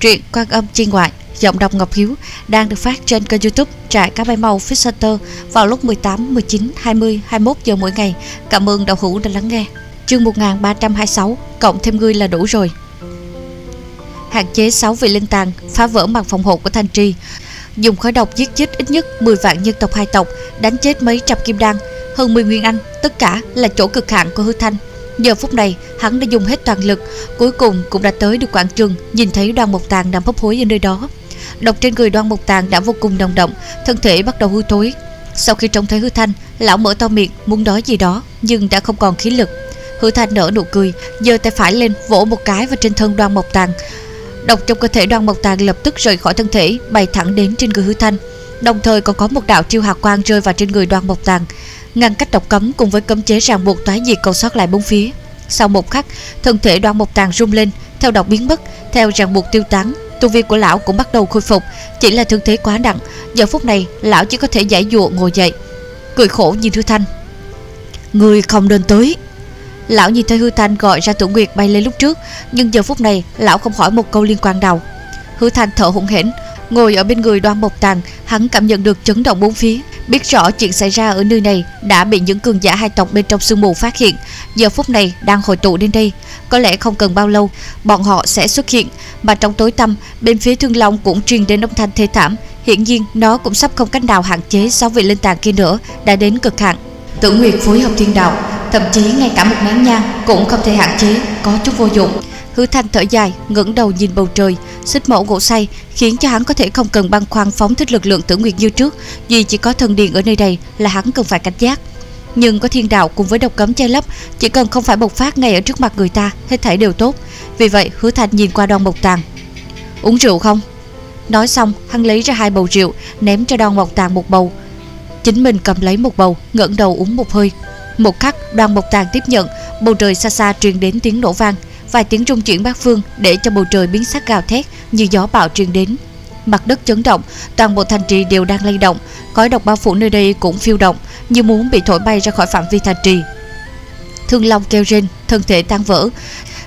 Truyện quan âm chi ngoại Giọng đọc Ngọc Hiếu đang được phát trên kênh youtube Trại Cá Bay Màu Fish vào lúc 18, 19, 20, 21 giờ mỗi ngày. Cảm ơn đạo hữu đã lắng nghe. Chương 1326 Cộng thêm ngươi là đủ rồi. Hạn chế 6 vị linh tàng phá vỡ màn phòng hộ của Thanh Trì dùng khói độc giết chết ít nhất 10 vạn nhân tộc hai tộc, đánh chết mấy trăm kim đan, hơn 10 nguyên anh, tất cả là chỗ cực hạn của hư thanh. Giờ phút này, hắn đã dùng hết toàn lực, cuối cùng cũng đã tới được quảng trường, nhìn thấy Đoan Mộc Tàng nằm hấp hối ở nơi đó. Độc trên người Đoan Mộc Tàng đã vô cùng đồng động, thân thể bắt đầu hư thối. Sau khi trông thấy hư thanh, lão mở to miệng muốn nói gì đó, nhưng đã không còn khí lực. Hư thanh nở nụ cười, giơ tay phải lên vỗ một cái vào trên thân Đoan Mộc Tàng. Độc trong cơ thể Đoan Mộc Tàng lập tức rời khỏi thân thể, bay thẳng đến trên người hư thanh. Đồng thời còn có một đạo chiêu hạt quang rơi vào trên người Đoan Mộc Tàng, ngăn cách độc cấm cùng với cấm chế ràng buộc tái diệt còn sót lại bốn phía. Sau một khắc, thân thể Đoan một Tàng rung lên, theo độc biến mất, theo ràng buộc tiêu tán, tu vi của lão cũng bắt đầu khôi phục, chỉ là thương thế quá nặng, giờ phút này lão chỉ có thể giải dụa ngồi dậy, cười khổ nhìn Hư Thanh. Người không nên tới. Lão nhìn thấy Hư Thanh gọi ra Tử Nguyệt bay lên lúc trước, nhưng giờ phút này lão không hỏi một câu liên quan nào. Hư Thanh thở hổn hển, ngồi ở bên người Đoan Mộc Tàng, hắn cảm nhận được chấn động bốn phía, biết rõ chuyện xảy ra ở nơi này đã bị những cường giả hai tộc bên trong sương mù phát hiện, giờ phút này đang hội tụ đến đây, có lẽ không cần bao lâu bọn họ sẽ xuất hiện, mà trong tối tăm bên phía Thương Long cũng truyền đến âm thanh thê thảm, hiển nhiên nó cũng sắp không cách nào hạn chế sáu vị linh tàng kia nữa, đã đến cực hạn. Tử Nguyệt phối hợp thiên đạo, thậm chí ngay cả một nén nhang cũng không thể hạn chế, có chút vô dụng. Hứa Thanh thở dài, ngẩng đầu nhìn bầu trời, xích mẫu ngủ say khiến cho hắn có thể không cần băn khoăn phóng thích lực lượng tử nguyệt như trước, vì chỉ có thần điện ở nơi đây là hắn cần phải cảnh giác. Nhưng có thiên đạo cùng với độc cấm che lấp, chỉ cần không phải bộc phát ngay ở trước mặt người ta, hết thảy đều tốt. Vì vậy, Hứa Thanh nhìn qua Đoan Mộc Tàng. "Uống rượu không?" Nói xong, hắn lấy ra hai bầu rượu, ném cho Đoan Mộc Tàng một bầu. Chính mình cầm lấy một bầu, ngẩng đầu uống một hơi. Một khắc, Đoan Mộc Tàng tiếp nhận, bầu trời xa xa truyền đến tiếng nổ vang, vài tiếng rung chuyển bát phương để cho bầu trời biến sắc gào thét như gió bão truyền đến. Mặt đất chấn động, toàn bộ thành trì đều đang lay động, khói độc bao phủ nơi đây cũng phiêu động, như muốn bị thổi bay ra khỏi phạm vi thành trì. Thương Long kêu rên, thân thể tan vỡ.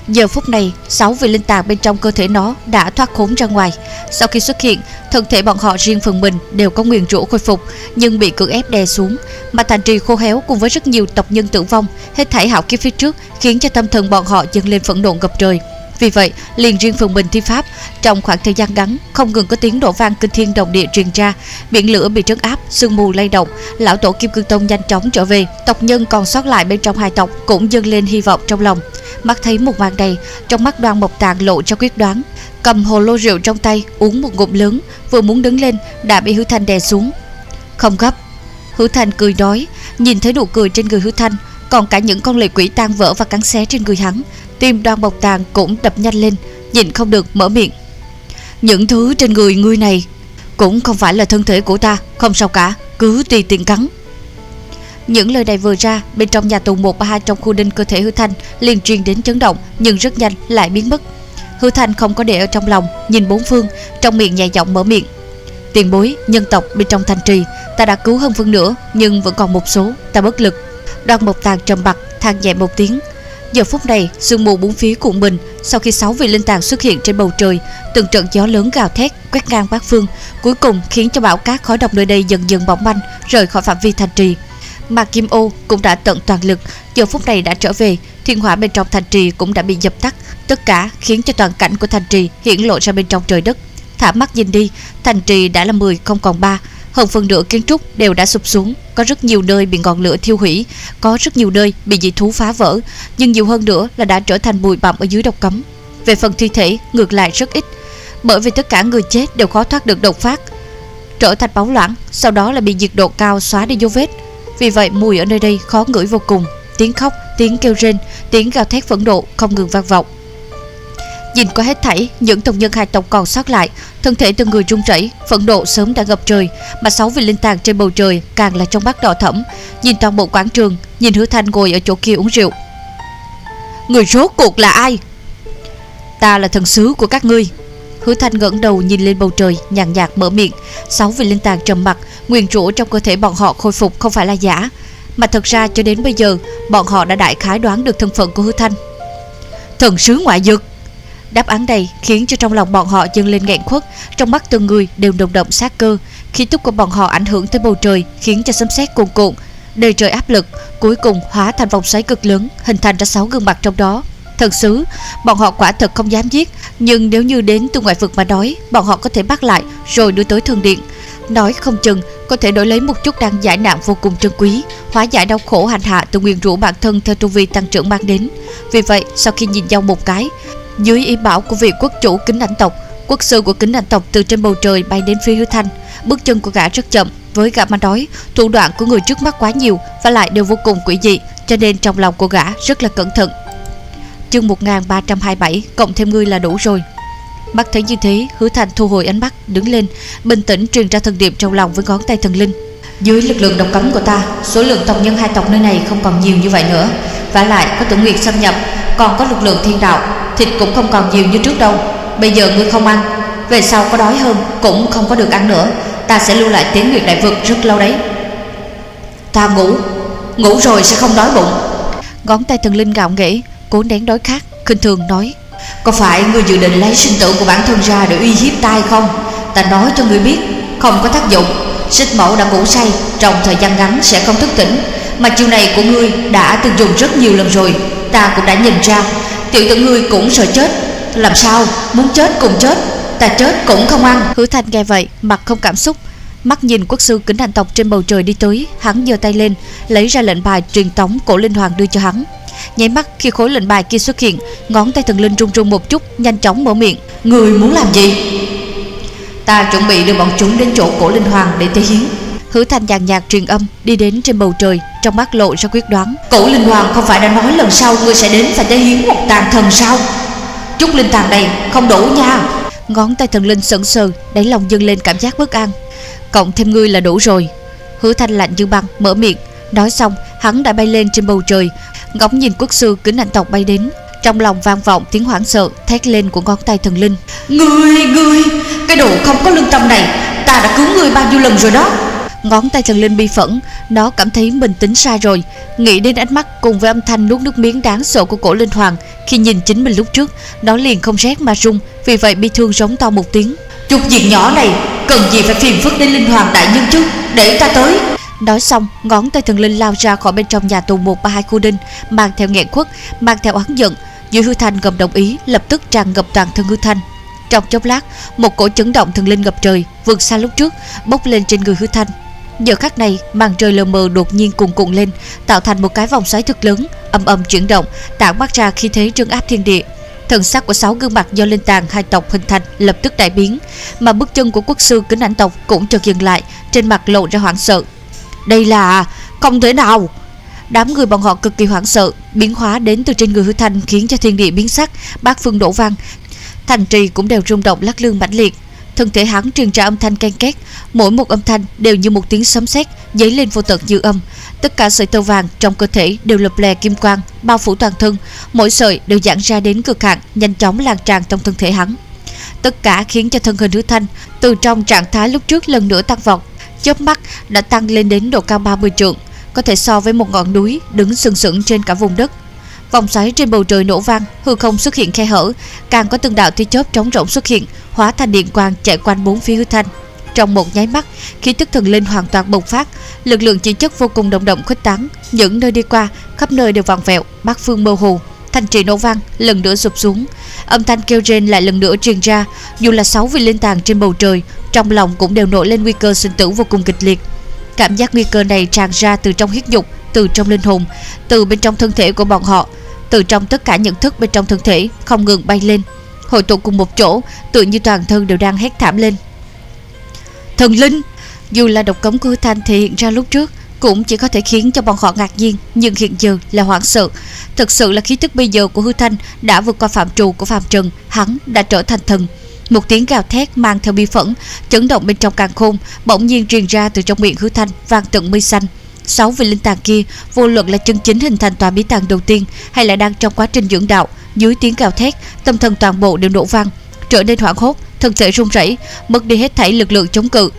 Giờ phút này, sáu vị linh tàng bên trong cơ thể nó đã thoát khốn ra ngoài. Sau khi xuất hiện, thân thể bọn họ riêng phần mình đều có nguyền rũ khôi phục, nhưng bị cưỡng ép đè xuống, mà thành trì khô héo cùng với rất nhiều tộc nhân tử vong, hết thảy hạo kiếp phía trước khiến cho tâm thần bọn họ dâng lên phẫn nộ ngập trời. Vì vậy, liền riêng phần mình thi pháp, trong khoảng thời gian ngắn, không ngừng có tiếng nổ vang kinh thiên động địa truyền ra, biển lửa bị trấn áp, sương mù lay động, lão tổ Kim Cương Tông nhanh chóng trở về, tộc nhân còn sót lại bên trong hai tộc cũng dâng lên hy vọng trong lòng. Mắt thấy một màn này, trong mắt Đoan Mộc Tàng lộ cho quyết đoán, cầm hồ lô rượu trong tay, uống một ngụm lớn, vừa muốn đứng lên đã bị Hứa Thanh đè xuống. Không gấp. Hứa Thanh cười nói, nhìn thấy nụ cười trên người Hứa Thanh, còn cả những con lệ quỷ tan vỡ và cắn xé trên người hắn, tim Đoan Mộc Tàng cũng đập nhanh lên, nhìn không được mở miệng. Những thứ trên người ngươi này cũng không phải là thân thể của ta, không sao cả, cứ tùy tiện cắn. Những lời này vừa ra, bên trong nhà tù 132 trong khu đinh cơ thể Hứa Thanh liền truyền đến chấn động, nhưng rất nhanh lại biến mất. Hứa Thanh không có để ở trong lòng, nhìn bốn phương, trong miệng nhẹ giọng mở miệng. Tiền bối, nhân tộc bên trong thành trì, ta đã cứu hơn phân nữa, nhưng vẫn còn một số, ta bất lực. Đoan Mộc Tàng trầm bặt, than nhẹ một tiếng. Giờ phút này, sương mù bốn phía cuộn mình, sau khi sáu vị linh tàng xuất hiện trên bầu trời, từng trận gió lớn gào thét quét ngang bát phương, cuối cùng khiến cho bão cát khói độc nơi đây dần dần bỏng manh rời khỏi phạm vi thành trì. Mà Kim Ô cũng đã tận toàn lực, giờ phút này đã trở về, thiên hỏa bên trong thành trì cũng đã bị dập tắt, tất cả khiến cho toàn cảnh của thành trì hiển lộ ra bên trong trời đất. Thả mắt nhìn đi, thành trì đã là 10 không còn 3, hơn phần nửa kiến trúc đều đã sụp xuống, có rất nhiều nơi bị ngọn lửa thiêu hủy, có rất nhiều nơi bị dị thú phá vỡ, nhưng nhiều hơn nữa là đã trở thành bụi bặm ở dưới độc cấm. Về phần thi thể, ngược lại rất ít, bởi vì tất cả người chết đều khó thoát được độc phát, trở thành bóng loãng, sau đó là bị nhiệt độ cao xóa đi dấu vết. Vì vậy mùi ở nơi đây khó ngửi vô cùng, tiếng khóc, tiếng kêu rên, tiếng gào thét phẫn nộ không ngừng vang vọng. Nhìn qua hết thảy, những tộc nhân hai tộc còn sót lại, thân thể từng người run rẩy, phẫn nộ sớm đã ngập trời, mà sáu vị linh tàng trên bầu trời càng là trong mắt đỏ thẫm. Nhìn toàn bộ quảng trường, nhìn Hứa Thanh ngồi ở chỗ kia uống rượu. Người rốt cuộc là ai? Ta là thần sứ của các ngươi. Hứa Thanh ngẩng đầu nhìn lên bầu trời, nhàn nhạt mở miệng. Sáu vị linh tàng trầm mặt, nguyên rủa trong cơ thể bọn họ khôi phục không phải là giả, mà thật ra cho đến bây giờ, bọn họ đã đại khái đoán được thân phận của Hứa Thanh. Thần sứ ngoại dực Đáp án này khiến cho trong lòng bọn họ dâng lên nghẹn khuất, trong mắt từng người đều đồng động sát cơ. Khí tức của bọn họ ảnh hưởng tới bầu trời, khiến cho sấm sét cuồn cuộn, đầy trời áp lực, cuối cùng hóa thành vòng xoáy cực lớn, hình thành ra sáu gương mặt trong đó. Thật sự, bọn họ quả thật không dám giết, nhưng nếu như đến từ ngoại vực mà nói, bọn họ có thể bắt lại rồi đưa tới thần điện. Nói không chừng có thể đổi lấy một chút đang giải nạn vô cùng trân quý, hóa giải đau khổ hành hạ từ nguyên rũ bản thân theo tu vi tăng trưởng mang đến. Vì vậy, sau khi nhìn nhau một cái, dưới ý bảo của vị quốc chủ kính ảnh tộc, quốc sư của kính ảnh tộc từ trên bầu trời bay đến phía hứa thanh, bước chân của gã rất chậm, với gã mà nói, thủ đoạn của người trước mắt quá nhiều và lại đều vô cùng quỷ dị, cho nên trong lòng của gã rất là cẩn thận. Chương 1327 cộng thêm ngươi là đủ rồi. Mắt thấy như thế, Hứa thanh thu hồi ánh mắt, đứng lên, bình tĩnh truyền ra thần niệm trong lòng với ngón tay thần linh. Dưới lực lượng độc cấm của ta, số lượng tộc nhân hai tộc nơi này không còn nhiều như vậy nữa. Và lại có tử nguyệt xâm nhập, còn có lực lượng thiên đạo, thịt cũng không còn nhiều như trước đâu. Bây giờ ngươi không ăn, về sau có đói hơn cũng không có được ăn nữa. Ta sẽ lưu lại tiếng nguyệt đại vực rất lâu đấy. Ta ngủ, ngủ rồi sẽ không đói bụng. Ngón tay thần linh gạo nghễ, cố nén đói khát, khinh thường nói. Có phải ngươi dự định lấy sinh tử của bản thân ra để uy hiếp tai không? Ta nói cho ngươi biết, không có tác dụng. Xích mẫu đã ngủ say, trong thời gian ngắn sẽ không thức tỉnh. Mà chiêu này của ngươi đã từng dùng rất nhiều lần rồi, ta cũng đã nhìn ra. Tiểu tử ngươi cũng sợ chết, làm sao? Muốn chết cùng chết, ta chết cũng không ăn. Hứa Thanh nghe vậy, mặt không cảm xúc, mắt nhìn quốc sư kính hành tộc trên bầu trời đi tới, hắn giơ tay lên, lấy ra lệnh bài truyền tống cổ linh hoàng đưa cho hắn. Nháy mắt khi khối lệnh bài kia xuất hiện Ngón tay thần linh run run một chút Nhanh chóng mở miệng Người muốn làm gì Ta chuẩn bị đưa bọn chúng đến chỗ cổ linh hoàng để tế hiến Hứa thanh nhàn nhạt truyền âm, Đi đến trên bầu trời, Trong mắt lộ ra quyết đoán. Cổ linh hoàng không phải đã nói lần sau Ngươi sẽ đến và tế hiến một tàn thần sao? Chút linh tàn này không đủ nha. Ngón tay thần linh sững sờ, Đáy lòng dâng lên cảm giác bất an. Cộng thêm ngươi là đủ rồi. Hứa thanh lạnh như băng, mở miệng. Nói xong, hắn đã bay lên trên bầu trời. Ngóng nhìn quốc sư kính ảnh tộc bay đến. Trong lòng vang vọng tiếng hoảng sợ, thét lên của ngón tay thần linh. Ngươi ngươi, cái đồ không có lương tâm này, ta đã cứu ngươi bao nhiêu lần rồi đó ngón tay thần linh bi phẫn nó cảm thấy mình tính sai rồi nghĩ đến ánh mắt cùng với âm thanh nuốt nước miếng đáng sợ của cổ linh hoàng khi nhìn chính mình lúc trước nó liền không rét mà rung vì vậy bi thương giống to một tiếng chút việc nhỏ này cần gì phải phiền phức đến linh hoàng đại nhân chứ để ta tới Nói xong, ngón tay thần linh lao ra khỏi bên trong nhà tù 132 khu đinh, mang theo nghẹn khuất, mang theo oán giận. dư hư thanh gầm đồng ý, lập tức tràn ngập toàn thân hư thanh. Trong chốc lát, một cổ chấn động thần linh ngập trời, vượt xa lúc trước, bốc lên trên người hư thanh. Giờ khắc này, màn trời lờ mờ đột nhiên cuồn cuộn lên, tạo thành một cái vòng xoáy thật lớn, âm âm chuyển động, tản mắt ra khi thế trấn áp thiên địa. Thần sắc của sáu gương mặt do linh tàng hai tộc hình thành lập tức đại biến, mà bước chân của quốc sư kính ảnh tộc cũng chợt dừng lại, trên mặt lộ ra hoảng sợ, đây là không thể nào! Đám người bọn họ cực kỳ hoảng sợ Biến hóa đến từ trên người hư thanh Khiến cho thiên địa biến sắc Bát phương đổ vang. Thành trì cũng đều rung động lắc lương mãnh liệt. Thân thể hắn truyền ra âm thanh ken két. Mỗi một âm thanh đều như một tiếng sấm sét Dấy lên vô tận dư âm. Tất cả sợi tơ vàng trong cơ thể đều lập lè kim quang Bao phủ toàn thân. Mỗi sợi đều giãn ra đến cực hạn Nhanh chóng lan tràn trong thân thể hắn. Tất cả khiến cho thân hình hứa thanh Từ trong trạng thái lúc trước lần nữa tăng vọt. Chớp mắt đã tăng lên đến độ cao 30 trượng, có thể so với một ngọn núi đứng sừng sững trên cả vùng đất. Vòng xoáy trên bầu trời nổ vang, hư không xuất hiện khe hở, càng có từng đạo tia chớp trống rỗng xuất hiện, hóa thành điện quang chạy quanh bốn phía hư thanh. Trong một nháy mắt, khí tức thần linh hoàn toàn bộc phát, lực lượng chỉ chất vô cùng động động khuếch tán, những nơi đi qua, khắp nơi đều vặn vẹo, bát phương mơ hồ, thành trì nổ vang, lần nữa sụp xuống. Âm thanh kêu rên lại lần nữa truyền ra, dù là sáu vị linh tàng trên bầu trời, trong lòng cũng đều nổi lên nguy cơ sinh tử vô cùng kịch liệt. Cảm giác nguy cơ này tràn ra từ trong huyết nhục, từ trong linh hồn, từ bên trong thân thể của bọn họ, từ trong tất cả nhận thức bên trong thân thể không ngừng bay lên, hội tụ cùng một chỗ, tự như toàn thân đều đang hét thảm lên. Thần linh, dù là độc cấm của Thanh thể hiện ra lúc trước, cũng chỉ có thể khiến cho bọn họ ngạc nhiên, nhưng hiện giờ là hoảng sợ. Thực sự là khí tức bây giờ của Hư Thanh đã vượt qua phạm trù của phạm trần, hắn đã trở thành thần. Một tiếng gào thét mang theo bi phẫn, chấn động bên trong càng khôn, bỗng nhiên truyền ra từ trong miệng Hứa Thanh, vang tận mây xanh. Sáu vị linh tàng kia, vô luận là chân chính hình thành tòa bí tàng đầu tiên hay là đang trong quá trình dưỡng đạo, dưới tiếng gào thét, tâm thần toàn bộ đều nổ vang, trở nên hoảng hốt, thân thể run rẩy, mất đi hết thảy lực lượng chống cự.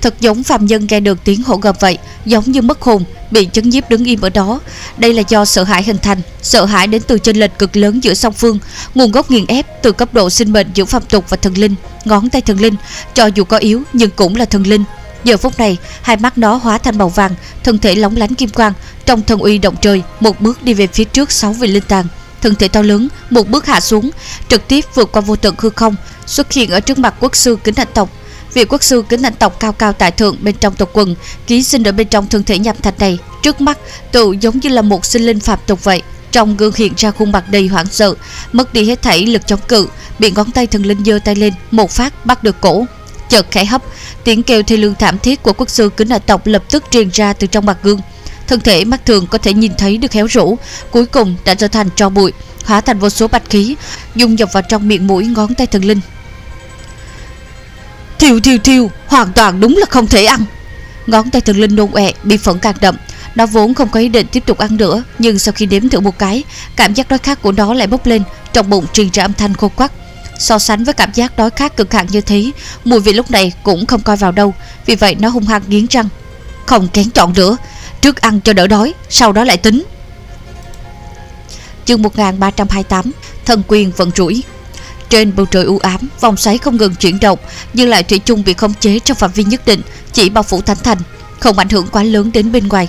Thật giống phạm nhân nghe được tiếng hổ gầm vậy Giống như mất hồn Bị chấn nhiếp đứng im ở đó. Đây là do sợ hãi hình thành Sợ hãi đến từ chênh lệch cực lớn giữa song phương. Nguồn gốc nghiền ép từ cấp độ sinh mệnh giữa phạm tục và thần linh Ngón tay thần linh Cho dù có yếu nhưng cũng là thần linh. Giờ phút này, hai mắt nó hóa thành màu vàng, Thân thể lóng lánh kim quang, Trong thân uy động trời, Một bước đi về phía trước sáu vị linh tàng. Thân thể to lớn, Một bước hạ xuống, Trực tiếp vượt qua vô tận hư không, Xuất hiện ở trước mặt quốc sư kính hạnh tộc. Vị quốc sư kính hạnh tộc cao cao tại thượng bên trong tộc quần, Ký sinh ở bên trong thân thể nhằm thạch này, Trước mắt tự giống như là một sinh linh phạm tục vậy. Trong gương hiện ra khuôn mặt đầy hoảng sợ, Mất đi hết thảy lực chống cự, Bị ngón tay thần linh giơ tay lên, Một phát bắt được cổ chợt khẽ hấp. Tiếng kêu thê lương thảm thiết của quốc sư kính hạ tộc lập tức truyền ra từ trong mặt gương. Thân thể mắt thường có thể nhìn thấy được héo rũ cuối cùng đã trở thành tro bụi hóa thành vô số bạch khí dung nhập vào trong miệng mũi ngón tay thần linh. Thiêu thiêu thiêu hoàn toàn đúng là không thể ăn. Ngón tay thần linh nôn ẹ, bị phẫn càng đậm. Nó vốn không có ý định tiếp tục ăn nữa nhưng sau khi đếm thử một cái cảm giác đói khát của nó lại bốc lên trong bụng truyền ra âm thanh khô quắc. So sánh với cảm giác đói khát cực hạn như thế, Mùi vị lúc này cũng không coi vào đâu. Vì vậy nó hung hăng nghiến răng. Không kén chọn nữa. Trước ăn cho đỡ đói, Sau đó lại tính. Chương 1328 Thần quyền vận rủi. Trên bầu trời u ám, Vòng xoáy không ngừng chuyển động, Nhưng lại thủy chung bị khống chế trong phạm vi nhất định, Chỉ bao phủ thánh thành, Không ảnh hưởng quá lớn đến bên ngoài.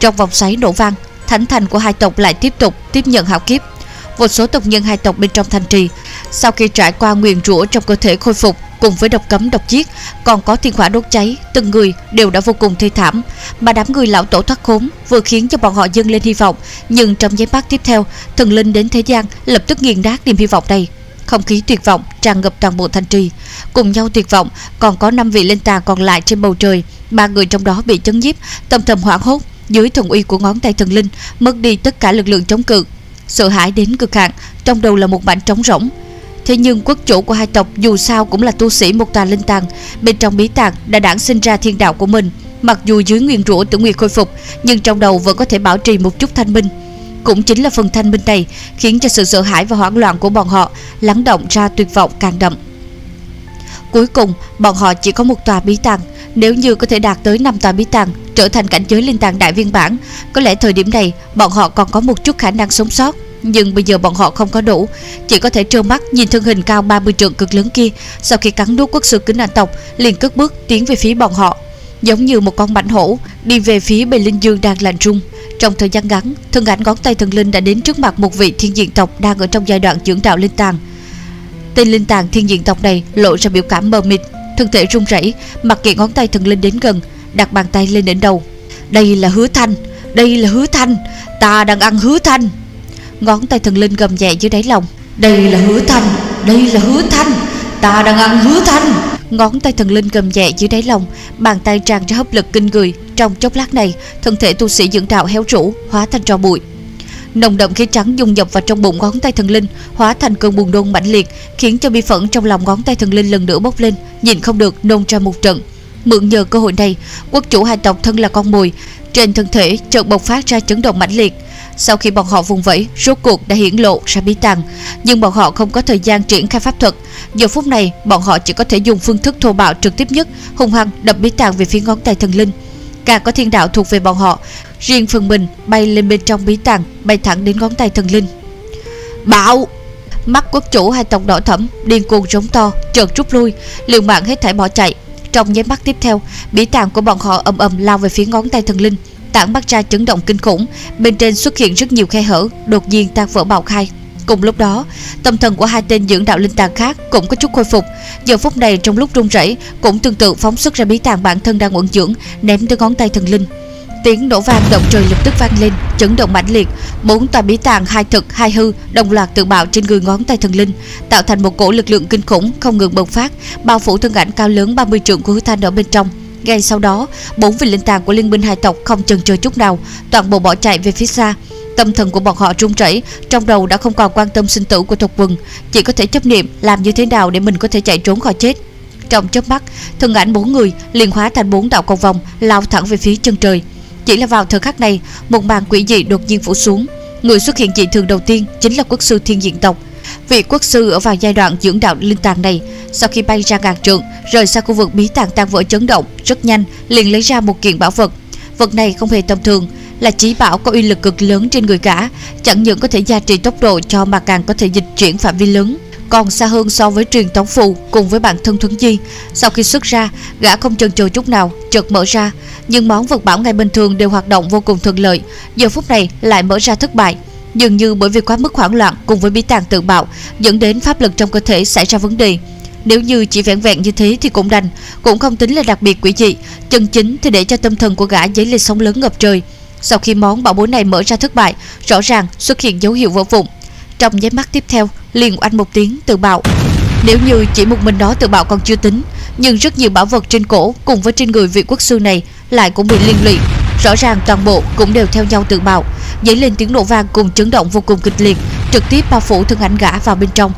Trong vòng xoáy nổ vang, Thánh thành của hai tộc lại tiếp tục tiếp nhận hạo kiếp. Một số tộc nhân hai tộc bên trong thành trì. Sau khi trải qua nguyền rủa trong cơ thể khôi phục cùng với độc cấm độc giết, còn có thiên hỏa đốt cháy, từng người đều đã vô cùng thê thảm, mà đám người lão tổ thoát khốn vừa khiến cho bọn họ dâng lên hy vọng, nhưng trong giây mắt tiếp theo, thần linh đến thế gian lập tức nghiền nát niềm hy vọng này. Không khí tuyệt vọng tràn ngập toàn bộ thành trì, cùng nhau tuyệt vọng, còn có năm vị linh tà còn lại trên bầu trời, ba người trong đó bị chấn nhiếp, tâm thầm hoảng hốt, dưới thần uy của ngón tay thần linh, mất đi tất cả lực lượng chống cự. Sợ hãi đến cực hạn, trong đầu là một mảnh trống rỗng, Thế nhưng quốc chủ của hai tộc dù sao cũng là tu sĩ một tòa linh tàng Bên trong bí tàng đã đản sinh ra thiên đạo của mình. Mặc dù dưới nguyên rủa tử nguyệt khôi phục Nhưng trong đầu vẫn có thể bảo trì một chút thanh minh. Cũng chính là phần thanh minh này Khiến cho sự sợ hãi và hoảng loạn của bọn họ Lắng động ra tuyệt vọng càng đậm. Cuối cùng bọn họ chỉ có một tòa bí tàng nếu như có thể đạt tới 5 tòa bí tàng, Trở thành cảnh giới linh tàng đại viên bản Có lẽ thời điểm này, bọn họ còn có một chút khả năng sống sót. Nhưng bây giờ bọn họ không có đủ, Chỉ có thể trơ mắt nhìn thân hình cao 30 trượng cực lớn kia. Sau khi cắn nuốt quốc sư kính ảnh tộc, liền cất bước tiến về phía bọn họ. Giống như một con mảnh hổ, Đi về phía bề linh dương đang lạnh rung Trong thời gian ngắn, Thân ảnh ngón tay thần linh đã đến trước mặt một vị thiên diện tộc Đang ở trong giai đoạn dưỡng đạo linh tàng. Tên linh tàng thiên diện tộc này lộ ra biểu cảm mờ mịt Thân thể run rẩy, Mặc kệ ngón tay thần linh đến gần, Đặt bàn tay lên đỉnh đầu. Đây là hứa thanh, Đây là hứa thanh, Ta đang ăn hứa thanh. Ngón tay thần linh gầm nhẹ dưới đáy lòng. Đây là hứa thanh, Đây là hứa thanh, Ta đang ăn hứa thanh. Ngón tay thần linh gầm nhẹ dưới đáy lòng, Bàn tay tràn ra hấp lực kinh người. Trong chốc lát này, Thân thể tu sĩ dưỡng đạo héo rũ, Hóa thành tro bụi. Nồng đậm khí trắng dung nhập vào trong bụng ngón tay thần linh, Hóa thành cơn buồn nôn mãnh liệt, Khiến cho bi phẫn trong lòng ngón tay thần linh lần nữa bốc lên, Nhìn không được, nôn ra một trận. Mượn nhờ cơ hội này, Quốc chủ hai tộc thân là con mồi, Trên thân thể chợt bộc phát ra chấn động mãnh liệt. Sau khi bọn họ vùng vẫy, Rốt cuộc đã hiển lộ ra bí tàng, Nhưng bọn họ không có thời gian triển khai pháp thuật. Giờ phút này, bọn họ chỉ có thể dùng phương thức thô bạo trực tiếp nhất, Hung hăng đập bí tàng về phía ngón tay thần linh. Càng có thiên đạo thuộc về bọn họ. Riêng phần mình bay lên bên trong bí tàng, Bay thẳng đến ngón tay thần linh. Bạo! Mắt quốc chủ hai tộc đỏ thẫm, Điên cuồng rống to, Chợt rút lui, Liều mạng hết thảy bỏ chạy. Trong nháy mắt tiếp theo, Bí tàng của bọn họ ầm ầm lao về phía ngón tay thần linh, Tảng mắt ra chấn động kinh khủng, bên trên xuất hiện rất nhiều khe hở, đột nhiên tan vỡ bào khai cùng lúc đó tâm thần của hai tên dưỡng đạo linh tàng khác cũng có chút khôi phục. Giờ phút này trong lúc run rẩy cũng tương tự phóng xuất ra bí tàng bản thân đang uẩn dưỡng ném tới ngón tay thần linh. Tiếng nổ vang động trời lập tức vang lên chấn động mãnh liệt. Bốn tòa bí tàng hai thực hai hư đồng loạt tự bạo trên người ngón tay thần linh tạo thành một cổ lực lượng kinh khủng không ngừng bộc phát bao phủ thân ảnh cao lớn 30 trượng của hứa thanh ở bên trong. Ngay sau đó, bốn vị linh tàng của liên minh hai tộc không chần chờ chút nào, toàn bộ bỏ chạy về phía xa. Tâm thần của bọn họ run rẩy, trong đầu đã không còn quan tâm sinh tử của thuộc quần, chỉ có thể chấp niệm làm như thế nào để mình có thể chạy trốn khỏi chết. Trong chớp mắt, thân ảnh bốn người liền hóa thành bốn đạo cầu vòng lao thẳng về phía chân trời. Chỉ là vào thời khắc này, một màn quỷ dị đột nhiên phủ xuống. Người xuất hiện dị thường đầu tiên chính là quốc sư thiên diện tộc. Vị quốc sư ở vào giai đoạn dưỡng đạo linh tàng này Sau khi bay ra ngàn trượng Rời xa khu vực bí tàng tan vỡ chấn động Rất nhanh liền lấy ra một kiện bảo vật Vật này không hề tầm thường là chỉ bảo có uy lực cực lớn trên người gã Chẳng những có thể gia trì tốc độ cho Mà càng có thể dịch chuyển phạm vi lớn còn xa hơn so với truyền tống phù cùng với bản thân thuấn di. Sau khi xuất ra, gã không chần chừ chút nào, chợt mở ra, nhưng món vật bảo ngày bình thường đều hoạt động vô cùng thuận lợi, giờ phút này lại mở ra thất bại. Dường như bởi vì quá mức hoảng loạn cùng với bí tàng tự bạo dẫn đến pháp lực trong cơ thể xảy ra vấn đề. Nếu như chỉ vẹn vẹn như thế thì cũng đành, cũng không tính là đặc biệt quỷ dị, chân chính thì để cho tâm thần của gã dấy lên sóng lớn ngập trời. Sau khi món bảo bối này mở ra thất bại, rõ ràng xuất hiện dấu hiệu vỡ vụn. Trong giấy mắt tiếp theo, liền oanh một tiếng tự bạo. Nếu như chỉ một mình đó tự bạo còn chưa tính, nhưng rất nhiều bảo vật trên cổ cùng với trên người vị quốc sư này lại cũng bị liên lụy. Rõ ràng toàn bộ cũng đều theo nhau tự bạo, dấy lên tiếng nổ vang cùng chấn động vô cùng kịch liệt, trực tiếp bao phủ thân ảnh gã vào bên trong.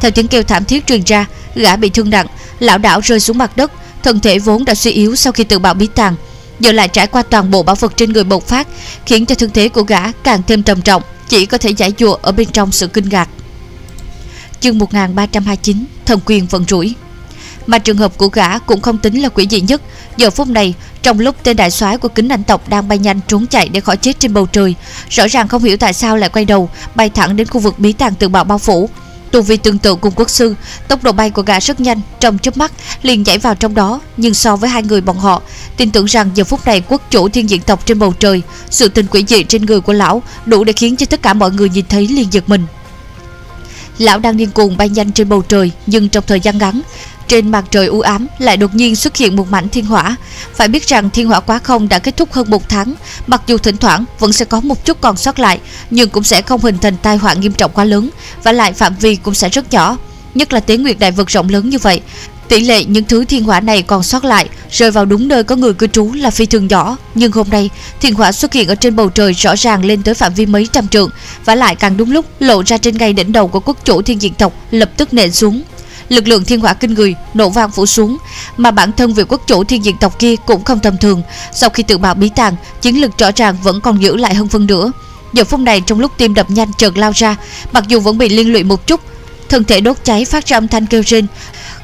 Theo tiếng kêu thảm thiết truyền ra, gã bị thương nặng, lão đảo rơi xuống mặt đất, thân thể vốn đã suy yếu sau khi tự bạo bí tàng, giờ lại trải qua toàn bộ bảo vật trên người bộc phát, khiến cho thương thế của gã càng thêm trầm trọng, chỉ có thể giải dùa ở bên trong sự kinh ngạc. Chương 1329 Thần quyền vận rủi. Mà trường hợp của gã cũng không tính là quỷ dị nhất. Giờ phút này Trong lúc tên đại soái của kính ảnh tộc đang bay nhanh trốn chạy để khỏi chết trên bầu trời Rõ ràng không hiểu tại sao lại quay đầu Bay thẳng đến khu vực bí tàng tự bạo bao phủ. Tu vi tương tự cùng quốc sư, Tốc độ bay của gã rất nhanh, Trong chớp mắt liền nhảy vào trong đó, Nhưng so với hai người bọn họ, Tin tưởng rằng giờ phút này quốc chủ thiên diện tộc trên bầu trời, Sự tình quỷ dị trên người của lão Đủ để khiến cho tất cả mọi người nhìn thấy liền giật mình. Lão đang điên cuồng bay nhanh trên bầu trời, Nhưng trong thời gian ngắn trên mặt trời u ám lại đột nhiên xuất hiện một mảnh thiên hỏa. Phải biết rằng thiên hỏa quá không đã kết thúc hơn một tháng. Mặc dù thỉnh thoảng vẫn sẽ có một chút còn sót lại Nhưng cũng sẽ không hình thành tai họa nghiêm trọng quá lớn Và lại phạm vi cũng sẽ rất nhỏ Nhất là tế nguyệt đại vực rộng lớn như vậy. Tỷ lệ những thứ thiên hỏa này còn sót lại rơi vào đúng nơi có người cư trú là phi thường nhỏ, nhưng hôm nay thiên hỏa xuất hiện ở trên bầu trời rõ ràng lên tới phạm vi mấy trăm trượng, và lại càng đúng lúc lộ ra trên ngay đỉnh đầu của quốc chủ thiên diện tộc lập tức nện xuống. Lực lượng thiên hỏa kinh người nổ vang phủ xuống, mà bản thân vị quốc chủ thiên diện tộc kia cũng không tầm thường. Sau khi tự bạo bí tàng, chiến lực rõ ràng vẫn còn giữ lại hơn phân nửa. Giờ phút này trong lúc tim đập nhanh chợt lao ra, mặc dù vẫn bị liên lụy một chút, thân thể đốt cháy phát ra âm thanh kêu rên,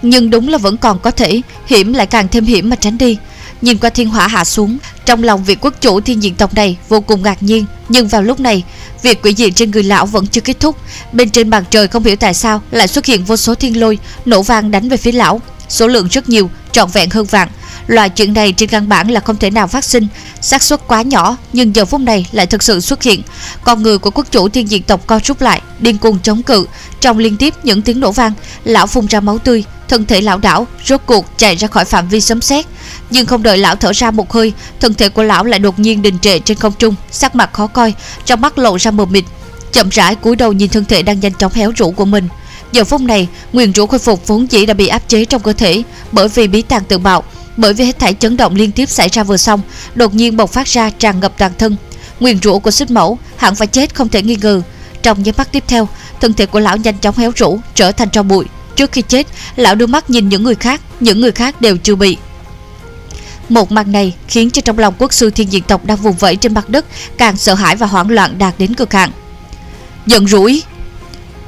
nhưng đúng là vẫn còn có thể Hiểm lại càng thêm hiểm mà tránh đi Nhìn qua thiên hỏa hạ xuống, Trong lòng vị quốc chủ thiên diện tộc này vô cùng ngạc nhiên. Nhưng vào lúc này, Việc quỷ dị trên người lão vẫn chưa kết thúc. Bên trên bàn trời không hiểu tại sao Lại xuất hiện vô số thiên lôi, Nổ vang đánh về phía lão. Số lượng rất nhiều, Trọn vẹn hơn vạn. Loại chuyện này trên căn bản là không thể nào phát sinh xác suất quá nhỏ, nhưng giờ phút này lại thực sự xuất hiện. Con người của quốc chủ thiên diện tộc co rút lại điên cuồng chống cự. Trong liên tiếp những tiếng nổ vang, lão phun ra máu tươi, thân thể lão đảo rốt cuộc chạy ra khỏi phạm vi sấm sét. Nhưng không đợi lão thở ra một hơi, thân thể của lão lại đột nhiên đình trệ trên không trung, sắc mặt khó coi, trong mắt lộ ra mờ mịt. Chậm rãi cúi đầu nhìn thân thể đang nhanh chóng héo rũ của mình. Giờ phút này, nguyên rũ khôi phục vốn dĩ đã bị áp chế trong cơ thể bởi vì bí tàng tự bạo bởi vì hết thảy chấn động liên tiếp xảy ra vừa xong, đột nhiên bộc phát ra tràn ngập toàn thân Nguyền rũ của xích mẫu hẳn phải chết không thể nghi ngờ trong giây mắt tiếp theo, thân thể của lão nhanh chóng héo rũ, trở thành tro bụi Trước khi chết, Lão đưa mắt nhìn những người khác, Những người khác đều chưa bị một màn này khiến cho trong lòng quốc sư thiên diện tộc đang vùng vẫy trên mặt đất càng sợ hãi và hoảng loạn đạt đến cực hạn. Giận rủi.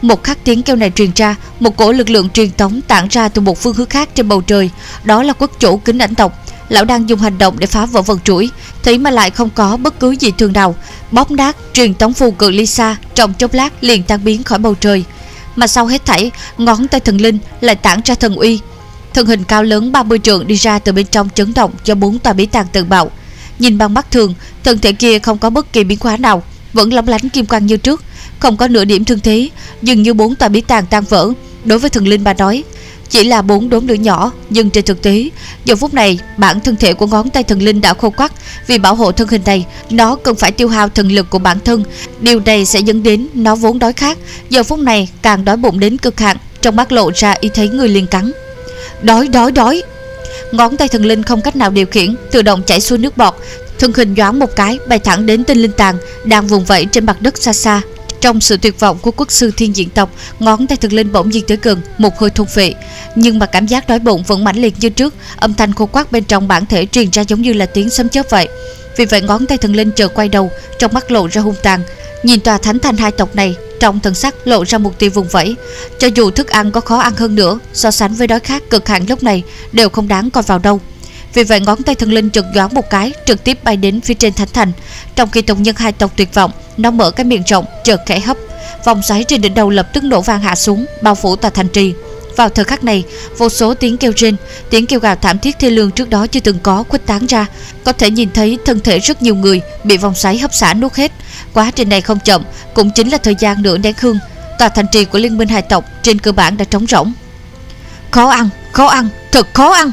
Một khắc tiếng kêu này truyền ra, một cổ lực lượng truyền tống tản ra từ một phương hướng khác trên bầu trời, đó là quốc chủ kính ảnh tộc. Lão đang dùng hành động để phá vỡ vật chuỗi, thấy mà lại không có bất cứ gì thường nào, bóp nát truyền tống phù cự ly xa, trong chốc lát liền tan biến khỏi bầu trời. Mà sau hết thảy Ngón tay thần linh lại tản ra thần uy. Thân hình cao lớn 30 trượng đi ra từ bên trong chấn động do bốn tòa bí tàng tự bạo. Nhìn bằng mắt thường Thân thể kia không có bất kỳ biến hóa nào Vẫn lóng lánh kim quang như trước. Không có nửa điểm thương thế Dường như bốn tòa bí tàng tan vỡ, Đối với thần linh bà nói, chỉ là bốn đốm lửa nhỏ, Nhưng trên thực tế, Giờ phút này, bản thân thể của ngón tay thần linh đã khô quắc Vì bảo hộ thân hình này, Nó cần phải tiêu hao thần lực của bản thân. Điều này sẽ dẫn đến nó vốn đói khát. Giờ phút này, càng đói bụng đến cực hạn, Trong mắt lộ ra ý thấy người liền cắn. Đói đói đói! Ngón tay thần linh không cách nào điều khiển, Tự động chảy xuôi nước bọt. Thân hình nhoáng một cái, bay thẳng đến tinh linh tàng Đang vùng vẫy trên mặt đất xa xa. Trong sự tuyệt vọng của quốc sư thiên diện tộc, Ngón tay thực linh bỗng nhiên tới gần, Một hơi thôn phệ. Nhưng mà cảm giác đói bụng vẫn mãnh liệt như trước, Âm thanh khô quát bên trong bản thể truyền ra giống như là tiếng sấm chớp vậy. Vì vậy ngón tay thần linh chợt quay đầu, Trong mắt lộ ra hung tàn. Nhìn tòa thánh thanh hai tộc này, Trong thần sắc lộ ra một tia vùng vẫy. Cho dù thức ăn có khó ăn hơn nữa, So sánh với đói khát cực hạn lúc này, Đều không đáng coi vào đâu vì vậy ngón tay thần linh trực nhoáng một cái Trực tiếp bay đến phía trên thánh thành Trong khi tổng nhân hai tộc tuyệt vọng Nó mở cái miệng rộng chợt khẽ hấp Vòng xoáy trên đỉnh đầu lập tức nổ vang hạ xuống Bao phủ tòa thành trì vào thời khắc này, vô số tiếng kêu rên, tiếng kêu gào thảm thiết thê lương trước đó chưa từng có khuếch tán ra, có thể nhìn thấy thân thể rất nhiều người bị vòng xoáy hấp xả nuốt hết. Quá trình này không chậm, cũng chính là thời gian nửa nén hương, tòa thành trì của liên minh hai tộc trên cơ bản đã trống rỗng. Khó ăn, khó ăn, thật khó ăn.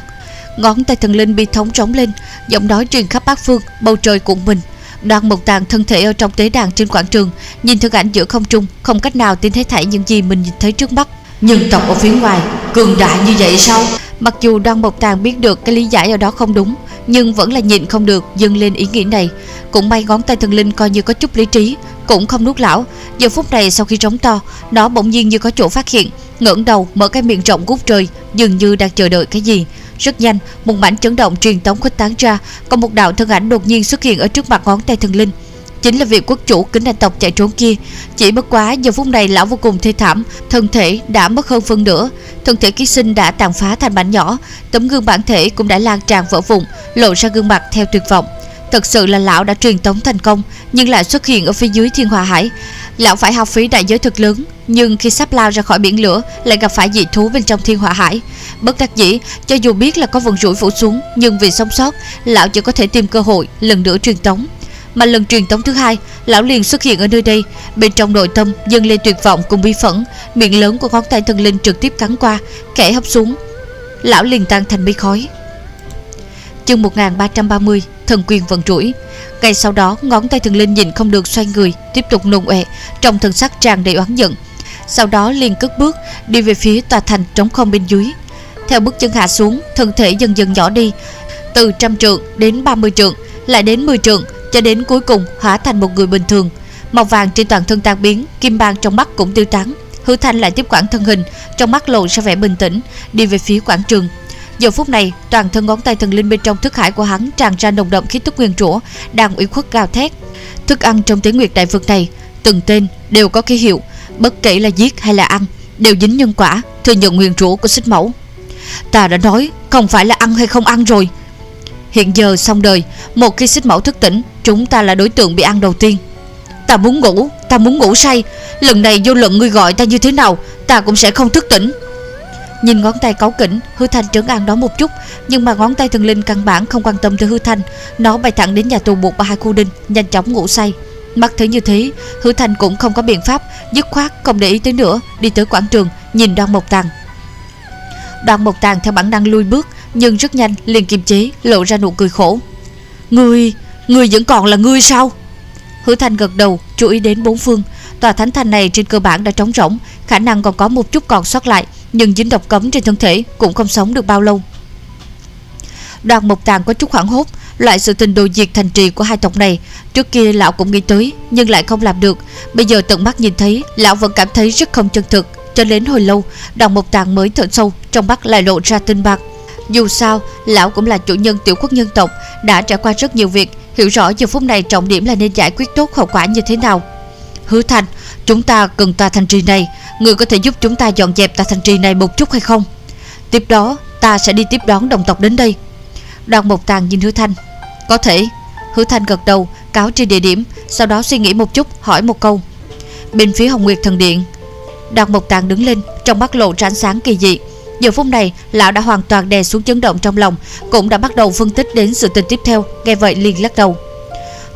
Ngón tay thần linh bị thống trống lên Giọng nói truyền khắp bát phương Bầu trời cuộn mình. Đoàn một tàn thân thể ở trong tế đàn trên quảng trường Nhìn thân ảnh giữa không trung Không cách nào tin thấy thảy những gì mình nhìn thấy trước mắt. Nhân tộc ở phía ngoài Cường đại như vậy sao? Mặc dù đoan một tàn biết được cái lý giải ở đó không đúng Nhưng vẫn là nhịn không được dâng lên ý nghĩ này. Cũng may ngón tay thần linh coi như có chút lý trí Cũng không nuốt lão. Giờ phút này sau khi trống to Nó bỗng nhiên như có chỗ phát hiện ngẩng đầu mở cái miệng rộng gút trời Dường như đang chờ đợi cái gì rất nhanh, một mảnh chấn động truyền tống khuếch tán ra, còn một đạo thân ảnh đột nhiên xuất hiện ở trước mặt ngón tay thần linh. Chính là vị quốc chủ kính đại tộc chạy trốn kia. Chỉ bất quá giờ phút này lão vô cùng thê thảm Thân thể đã mất hơn phân nửa. Thân thể ký sinh đã tàn phá thành mảnh nhỏ Tấm gương bản thể cũng đã lan tràn vỡ vụn Lộ ra gương mặt theo tuyệt vọng. Thật sự là lão đã truyền tống thành công, Nhưng lại xuất hiện ở phía dưới thiên hòa hải. Lão phải học phí đại giới thật lớn, Nhưng khi sắp lao ra khỏi biển lửa, Lại gặp phải dị thú bên trong thiên hỏa hải. Bất đắc dĩ, cho dù biết là có vần rủi phủ xuống, Nhưng vì sống sót, Lão chỉ có thể tìm cơ hội lần nữa truyền tống. Mà lần truyền tống thứ hai, Lão liền xuất hiện ở nơi đây. Bên trong nội tâm dâng lên tuyệt vọng cùng bi phẫn, Miệng lớn của ngón tay thần linh trực tiếp cắn qua, kẻ hấp xuống. Lão liền tan thành mây khói. Chương 1330 Thần quyền vận rủi. Ngay sau đó, ngón tay thần linh nhìn không được xoay người, Tiếp tục nôn ẹ Trong thần sắc tràn đầy oán giận. Sau đó liền cất bước, Đi về phía tòa thành trống không bên dưới. Theo bước chân hạ xuống, Thân thể dần dần nhỏ đi, Từ trăm trượng đến 30 trượng, Lại đến 10 trượng, Cho đến cuối cùng hóa thành một người bình thường. Màu vàng trên toàn thân tan biến, Kim bang trong mắt cũng tiêu tán. Hứa Thanh lại tiếp quản thân hình, Trong mắt lộ ra vẻ bình tĩnh, Đi về phía quảng trường. Giờ phút này, toàn thân ngón tay thần linh bên trong thức hải của hắn tràn ra nồng đậm khí tức nguyên rủa, đang ủy khuất gào thét. Thức ăn trong tiếng nguyệt đại vực này, từng tên đều có ký hiệu, bất kể là giết hay là ăn, đều dính nhân quả, thừa nhận nguyên rủa của xích mẫu. Ta đã nói, không phải là ăn hay không ăn rồi. Hiện giờ xong đời, một khi xích mẫu thức tỉnh, chúng ta là đối tượng bị ăn đầu tiên. Ta muốn ngủ, ta muốn ngủ say, lần này vô luận ngươi gọi ta như thế nào, ta cũng sẽ không thức tỉnh. Nhìn ngón tay cáu kỉnh Hư Thanh trấn an đó một chút Nhưng mà ngón tay thần linh căn bản không quan tâm tới Hư Thanh. Nó bay thẳng đến nhà tù buộc ba hai khu đinh Nhanh chóng ngủ say. Mắt thấy như thế Hư Thanh cũng không có biện pháp Dứt khoát không để ý tới nữa Đi tới quảng trường Nhìn đoan một tàng. Đoan một tàng theo bản năng lui bước Nhưng rất nhanh liền kiềm chế Lộ ra nụ cười khổ. Ngươi, ngươi vẫn còn là ngươi sao? Hứa Thanh gật đầu chú ý đến bốn phương. Tòa thánh thành này trên cơ bản đã trống rỗng Khả năng còn có một chút còn sót lại nhưng dính độc cấm trên thân thể cũng không sống được bao lâu. Đoàn Mộc Tàng có chút hoảng hốt, loại sự tình đồ diệt thành trì của hai tộc này, trước kia lão cũng nghĩ tới nhưng lại không làm được, bây giờ tận mắt nhìn thấy, lão vẫn cảm thấy rất không chân thực, cho đến hồi lâu, Đoàn Mộc Tàng mới thở sâu, trong mắt lại lộ ra tinh bạc. Dù sao, lão cũng là chủ nhân tiểu quốc nhân tộc, đã trải qua rất nhiều việc, hiểu rõ giờ phút này trọng điểm là nên giải quyết tốt hậu quả như thế nào. Hứa Thành, chúng ta cần tòa thành trì này, Người có thể giúp chúng ta dọn dẹp tòa thành trì này một chút hay không? Tiếp đó ta sẽ đi tiếp đón đồng tộc đến đây. Đoàn Mộc tàng nhìn hứa thanh. Có thể. Hứa thanh gật đầu cáo trên địa điểm Sau đó suy nghĩ một chút hỏi một câu. Bên phía Hồng Nguyệt Thần Điện Đoàn Mộc tàng đứng lên Trong mắt lộ ra ánh sáng kỳ dị. Giờ phút này lão đã hoàn toàn đè xuống chấn động trong lòng Cũng đã bắt đầu phân tích đến sự tình tiếp theo Nghe vậy liền lắc đầu.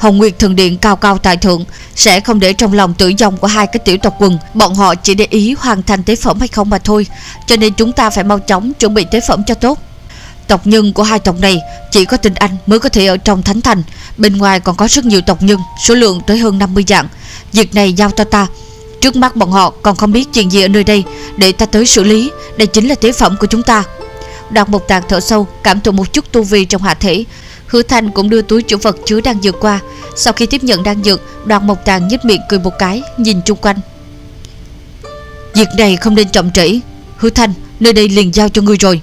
Hồng Nguyệt Thần Điện cao cao tại thượng, Sẽ không để trong lòng tử vong của hai cái tiểu tộc quần. Bọn họ chỉ để ý hoàn thành tế phẩm hay không mà thôi, Cho nên chúng ta phải mau chóng chuẩn bị tế phẩm cho tốt. Tộc nhân của hai tộc này, Chỉ có tình anh mới có thể ở trong thánh thành. Bên ngoài còn có rất nhiều tộc nhân, Số lượng tới hơn 50 dạng. Việc này giao cho ta. Trước mắt bọn họ còn không biết chuyện gì ở nơi đây, Để ta tới xử lý. Đây chính là tế phẩm của chúng ta. Đạt một tạc thở sâu, Cảm thụ một chút tu vi trong hạ thể. Hứa Thanh cũng đưa túi chủ vật chứa đan dược qua. Sau khi tiếp nhận đan dược, Đoàn Mộc Tàng nhếch miệng cười một cái, Nhìn chung quanh. Việc này không nên chậm trễ. Hứa Thanh, nơi đây liền giao cho ngươi rồi.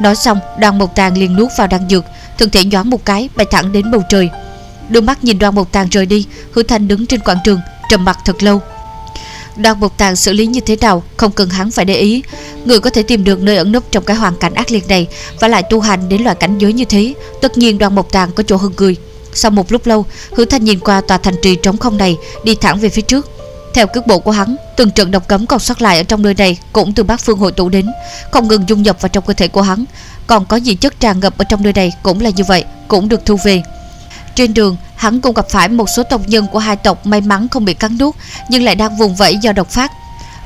Nói xong, đoàn Mộc Tàng liền nuốt vào đan dược, Thân thể nhoáng một cái, bay thẳng đến bầu trời. Đôi mắt nhìn đoàn Mộc Tàng rời đi, Hứa Thanh đứng trên quảng trường, trầm mặt thật lâu. Đoàn Mộc Tàng xử lý như thế nào Không cần hắn phải để ý. Người có thể tìm được nơi ẩn núp trong cái hoàn cảnh ác liệt này Và lại tu hành đến loại cảnh giới như thế. Tất nhiên đoàn Mộc Tàng có chỗ hơn người. Sau một lúc lâu Hứa Thanh nhìn qua tòa thành trì trống không này Đi thẳng về phía trước. Theo cước bộ của hắn, từng trận độc cấm còn sót lại ở trong nơi này cũng từ bát phương hội tụ đến, không ngừng dung nhập vào trong cơ thể của hắn. Còn có gì chất tràn ngập ở trong nơi này cũng là như vậy, cũng được thu về. Trên đường, hắn cũng gặp phải một số tộc nhân của hai tộc may mắn không bị cắn nuốt, nhưng lại đang vùng vẫy do độc phát.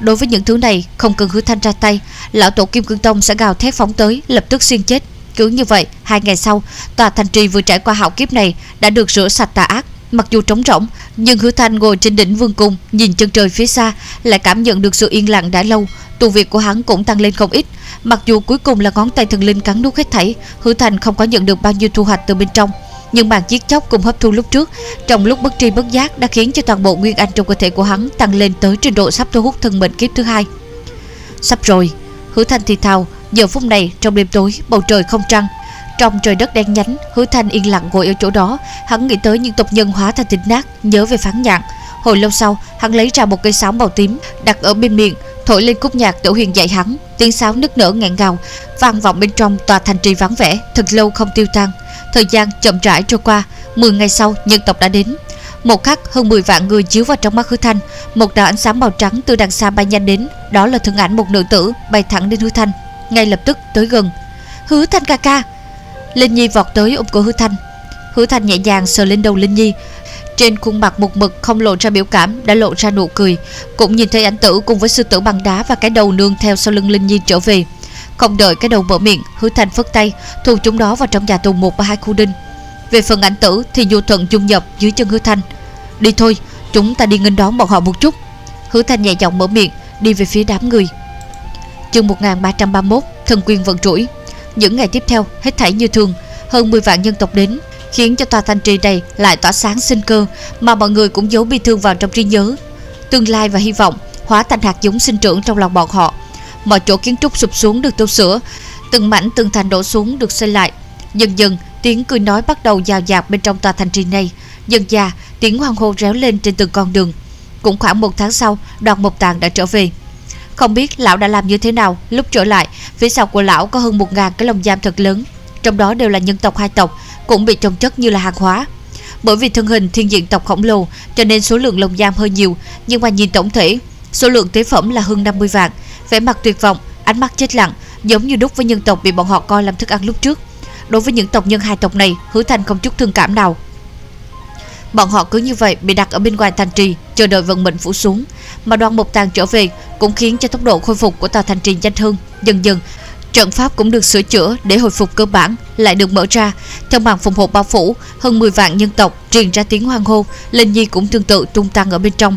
Đối với những thứ này, không cần hứa thanh ra tay, lão tổ Kim Cương Tông sẽ gào thét phóng tới, lập tức xuyên chết. Cứ như vậy, hai ngày sau, tòa thành trì vừa trải qua hạo kiếp này đã được rửa sạch tà ác, Mặc dù trống rỗng, nhưng Hứa Thanh ngồi trên đỉnh vương cung, nhìn chân trời phía xa, lại cảm nhận được sự yên lặng đã lâu. Tu việc của hắn cũng tăng lên không ít. Mặc dù cuối cùng là ngón tay thần linh cắn nuốt hết thảy, Hứa Thanh không có nhận được bao nhiêu thu hoạch từ bên trong. Nhưng màn giết chóc cùng hấp thu lúc trước, trong lúc bất tri bất giác đã khiến cho toàn bộ nguyên anh trong cơ thể của hắn tăng lên tới trình độ sắp thu hút thân mệnh kiếp thứ hai. Sắp rồi, Hứa Thanh thì thào, giờ phút này trong đêm tối, bầu trời không trăng, trong trời đất đen nhánh, Hứa Thanh yên lặng ngồi ở chỗ đó, hắn nghĩ tới những tộc nhân hóa thành thịt nát, nhớ về phán nhạc. Hồi lâu sau, hắn lấy ra một cây sáo màu tím, đặt ở bên miệng, thổi lên khúc nhạc Tiểu Huyền dạy hắn, tiếng sáo nức nở ngạn ngào, vang vọng bên trong tòa thành trì vắng vẻ, thật lâu không tiêu tan. Thời gian chậm rãi trôi qua, 10 ngày sau, nhân tộc đã đến. Một khắc hơn 10 vạn người chiếu vào trong mắt Hứa Thanh, một đạo ánh sáng màu trắng từ đằng xa bay nhanh đến, đó là thân ảnh một nữ tử bay thẳng đến Hứa Thanh, ngay lập tức tới gần. Hứa Thanh ca ca, Linh Nhi vọt tới ôm cổ Hứa Thanh. Hứa Thanh nhẹ nhàng sờ lên đầu Linh Nhi. Trên khuôn mặt một mực không lộ ra biểu cảm Đã lộ ra nụ cười. Cũng nhìn thấy ảnh tử cùng với sư tử bằng đá Và cái đầu nương theo sau lưng Linh Nhi trở về. Không đợi cái đầu mở miệng, Hứa Thanh phất tay, Thu chúng đó vào trong nhà tù một và hai khu đinh. Về phần ảnh tử thì Du thuận dung nhập dưới chân Hứa Thanh. Đi thôi, Chúng ta đi nghênh đón bọn họ một chút. Hứa Thanh nhẹ giọng mở miệng, Đi về phía đám người. Chương 1331 Thần quyền vận rủi. Những ngày tiếp theo, hết thảy như thường, Hơn 10 vạn nhân tộc đến, Khiến cho tòa thành trì này lại tỏa sáng sinh cơ, Mà mọi người cũng giấu bi thương vào trong trí nhớ. Tương lai và hy vọng Hóa thành hạt giống sinh trưởng trong lòng bọn họ. Mọi chỗ kiến trúc sụp xuống được tu sửa. Từng mảnh từng thành đổ xuống được xây lại. Dần dần, tiếng cười nói bắt đầu dào dạt bên trong tòa thành trì này. Dần dà tiếng hoang hô réo lên trên từng con đường. Cũng khoảng một tháng sau, Đoàn Mộc Tàng đã trở về. Không biết lão đã làm như thế nào, Lúc trở lại, Phía sau của lão có hơn 1.000 cái lồng giam thật lớn. Trong đó đều là nhân tộc hai tộc, Cũng bị trồng chất như là hàng hóa. Bởi vì thân hình thiên diện tộc khổng lồ, Cho nên số lượng lồng giam hơi nhiều, Nhưng mà nhìn tổng thể, Số lượng tế phẩm là hơn 50 vạn vẻ mặt tuyệt vọng, Ánh mắt chết lặng, Giống như đúc với nhân tộc bị bọn họ coi làm thức ăn lúc trước. Đối với những tộc nhân hai tộc này, Hứa Thành không chút thương cảm nào. Bọn họ cứ như vậy bị đặt ở bên ngoài thành trì, Chờ đợi vận mệnh phủ xuống. Mà đoàn một tàng trở về Cũng khiến cho tốc độ khôi phục của tòa thành trì nhanh hơn. Dần dần, Trận pháp cũng được sửa chữa để hồi phục cơ bản, Lại được mở ra. Theo màn phòng hộ bao phủ, Hơn 10 vạn nhân tộc truyền ra tiếng hoang hô, Linh Nhi cũng tương tự tung tăng ở bên trong.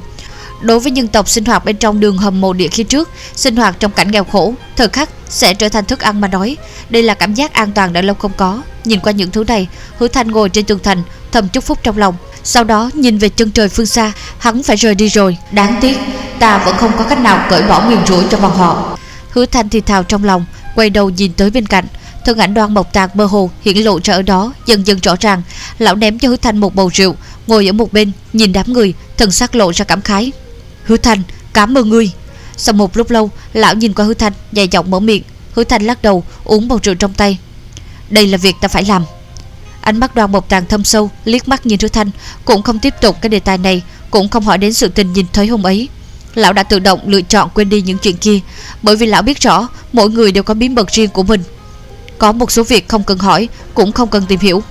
Đối với dân tộc sinh hoạt bên trong đường hầm mộ địa khi trước, Sinh hoạt trong cảnh nghèo khổ, Thời khắc sẽ trở thành thức ăn mà nói. Đây là cảm giác an toàn đã lâu không có. Nhìn qua những thứ này, Hứa Thanh ngồi trên tường thành, Thầm chúc phúc trong lòng. Sau đó, nhìn về chân trời phương xa, Hắn phải rời đi rồi. Đáng tiếc, ta vẫn không có cách nào cởi bỏ nguyền rủa cho bọn họ. Hứa thanh thì thào trong lòng, Quay đầu nhìn tới bên cạnh. Thân ảnh đoan mộc tạc mơ hồ hiện lộ ra ở đó, Dần dần rõ ràng. Lão ném cho hứa thanh một bầu rượu, Ngồi ở một bên, nhìn đám người, Thần sắc lộ ra cảm khái. Hứa thanh, cảm ơn ngươi. Sau một lúc lâu, Lão nhìn qua hứa thanh Dài giọng mở miệng. Hứa thanh lắc đầu, uống bầu rượu trong tay. Đây là việc ta phải làm. Ánh mắt đoan một tàng thâm sâu, Liếc mắt nhìn Hứa Thanh, Cũng không tiếp tục cái đề tài này, Cũng không hỏi đến sự tình nhìn thấy hôm ấy. Lão đã tự động lựa chọn quên đi những chuyện kia, Bởi vì lão biết rõ, Mỗi người đều có bí mật riêng của mình. Có một số việc không cần hỏi, Cũng không cần tìm hiểu.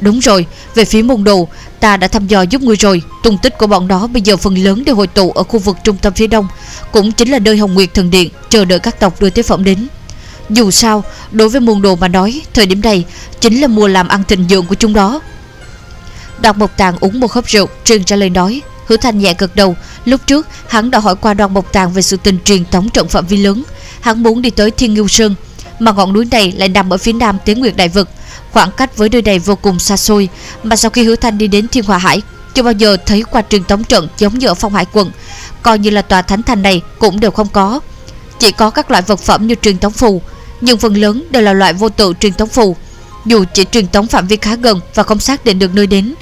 Đúng rồi, về phía môn đồ Ta đã thăm dò giúp ngươi rồi. Tung tích của bọn đó bây giờ phần lớn đều hội tụ Ở khu vực trung tâm phía đông Cũng chính là nơi Hồng Nguyệt Thần Điện Chờ đợi các tộc đưa tế phẩm đến. Dù sao đối với môn đồ mà nói Thời điểm này chính là mùa làm ăn thịnh dưỡng của chúng đó Đoàn Mộc Tàng uống một hớp rượu Truyền ra lời nói. Hứa Thanh nhẹ gật đầu. Lúc trước hắn đã hỏi qua đoàn Mộc Tàng Về sự tình truyền tống trận phạm vi lớn. Hắn muốn đi tới Thiên Ngưu Sơn mà ngọn núi này lại nằm ở phía nam Tế Nguyệt Đại Vực, Khoảng cách với nơi này vô cùng xa xôi. Mà sau khi hứa thanh đi đến Thiên Hòa Hải, Chưa bao giờ thấy qua truyền tống trận giống như ở phong hải quận. Coi như là tòa thánh thành này cũng đều không có. Chỉ có các loại vật phẩm như truyền tống phù, Nhưng phần lớn đều là loại vô tự truyền tống phù. Dù chỉ truyền tống phạm vi khá gần Và không xác định được nơi đến,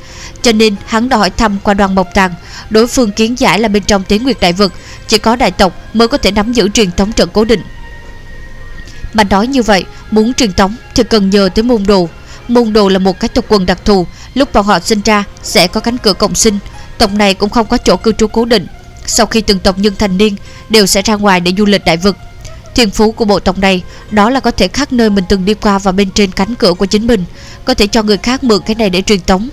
Cho nên hắn đã hỏi thăm qua đoàn Mộc Tàng. Đối phương kiến giải là bên trong tế nguyệt đại vực, Chỉ có đại tộc mới có thể nắm giữ truyền tống trận cố định. Mà nói như vậy, Muốn truyền tống thì cần nhờ tới môn đồ. Môn đồ là một cái tộc quần đặc thù, Lúc bọn họ sinh ra sẽ có cánh cửa cộng sinh. Tộc này cũng không có chỗ cư trú cố định. Sau khi từng tộc nhân thành niên, Đều sẽ ra ngoài để du lịch đại vực. Thiên phú của bộ tộc này Đó là có thể khắc nơi mình từng đi qua Và bên trên cánh cửa của chính mình. Có thể cho người khác mượn cái này để truyền tống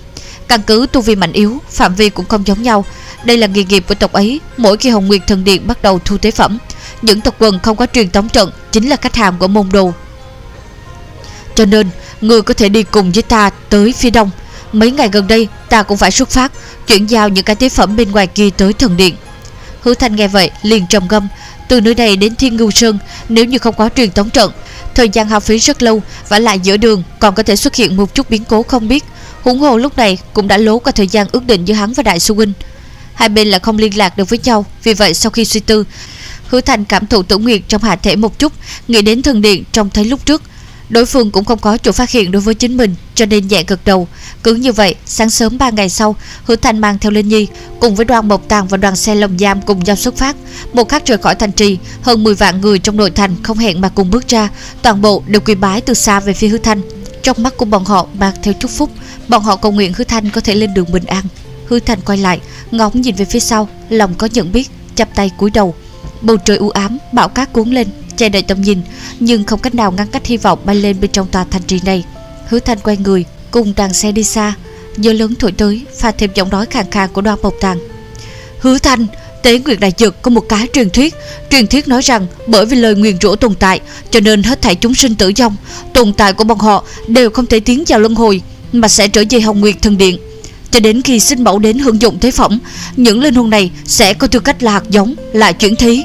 Căn cứ tu vi mạnh yếu, Phạm vi cũng không giống nhau. Đây là nghề nghiệp của tộc ấy, Mỗi khi Hồng Nguyệt Thần Điện bắt đầu thu tế phẩm những tộc quần không có truyền thống trận Chính là khách hàng của môn đồ. Cho nên, Người có thể đi cùng với ta tới phía đông. Mấy ngày gần đây, ta cũng phải xuất phát, Chuyển giao những cái tế phẩm bên ngoài kia tới thần điện. Hứa Thanh nghe vậy, liền trầm ngâm. Từ nơi này đến Thiên Ngưu Sơn, Nếu như không có truyền thống trận, Thời gian hao phí rất lâu Và lại giữa đường, còn có thể xuất hiện một chút biến cố không biết. Huống hồ lúc này cũng đã lố qua thời gian ước định giữa hắn và Đại Sư Huynh. Hai bên là không liên lạc được với nhau, Vì vậy sau khi suy tư Hứa Thành cảm thụ tử nguyệt trong hạ thể một chút, Nghĩ đến thần điện trong thấy lúc trước. Đối phương cũng không có chỗ phát hiện đối với chính mình, Cho nên nhẹ gật đầu. Cứ như vậy, sáng sớm 3 ngày sau, Hứa Thành mang theo Linh Nhi Cùng với đoàn Mộc Tàng và đoàn xe lồng giam cùng nhau xuất phát. Một khắc rời khỏi thành trì, Hơn 10 vạn người trong nội thành không hẹn mà cùng bước ra. Toàn bộ đều quỳ bái từ xa về phía Hứa Thành Trong mắt của bọn họ mang theo chúc phúc, Bọn họ cầu nguyện Hứa Thanh có thể lên đường bình an. Hứa Thanh quay lại, Ngóng nhìn về phía sau, Lòng có nhận biết, Chắp tay cúi đầu. Bầu trời u ám, Bão cát cuốn lên, che đậy tầm nhìn, Nhưng không cách nào ngăn cách hy vọng bay lên bên trong tòa thành trì này. Hứa Thanh quay người, Cùng đoàn xe đi xa. Gió lớn thổi tới, Pha thêm giọng nói khàn khàn của đoan mộc tàng. Hứa Thanh, Tế Nguyệt Đại Dược có một cái truyền thuyết. Truyền thuyết nói rằng bởi vì lời nguyền rủa tồn tại, Cho nên hết thảy chúng sinh tử vong, Tồn tại của bọn họ đều không thể tiến vào luân hồi, Mà sẽ trở về Hồng Nguyệt Thần Điện. Cho đến khi sinh mẫu đến hưởng dụng thế phẩm, Những linh hồn này sẽ có tư cách là hạt giống Lại chuyển thí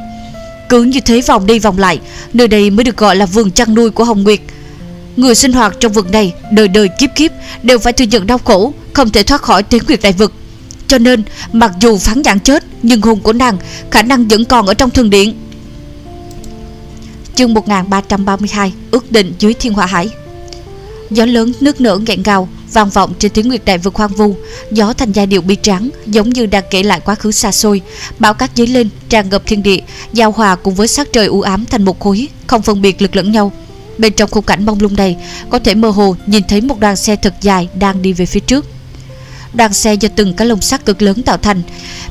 cứ như thế vòng đi vòng lại, Nơi đây mới được gọi là vườn chăn nuôi của Hồng Nguyệt. Người sinh hoạt trong vực này Đời đời kiếp kiếp Đều phải thừa nhận đau khổ, Không thể thoát khỏi tiếng nguyệt đại vực. Cho nên, mặc dù phán dạng chết, Nhưng hồn của nàng, khả năng vẫn còn ở trong thường điện. Chương 1332 Ước định dưới thiên hỏa hải. Gió lớn, nước nở nghẹn gào vang vọng trên tuyến nguyệt đại vực hoang vu. Gió thành giai điệu bi trắng giống như đang kể lại quá khứ xa xôi. Bão cát dưới lên, tràn ngập thiên địa. Giao hòa cùng với sắc trời u ám thành một khối, không phân biệt lực lẫn nhau. Bên trong khung cảnh mông lung này, có thể mơ hồ nhìn thấy một đoàn xe thật dài đang đi về phía trước. Đoàn xe do từng cái lồng sắt cực lớn tạo thành.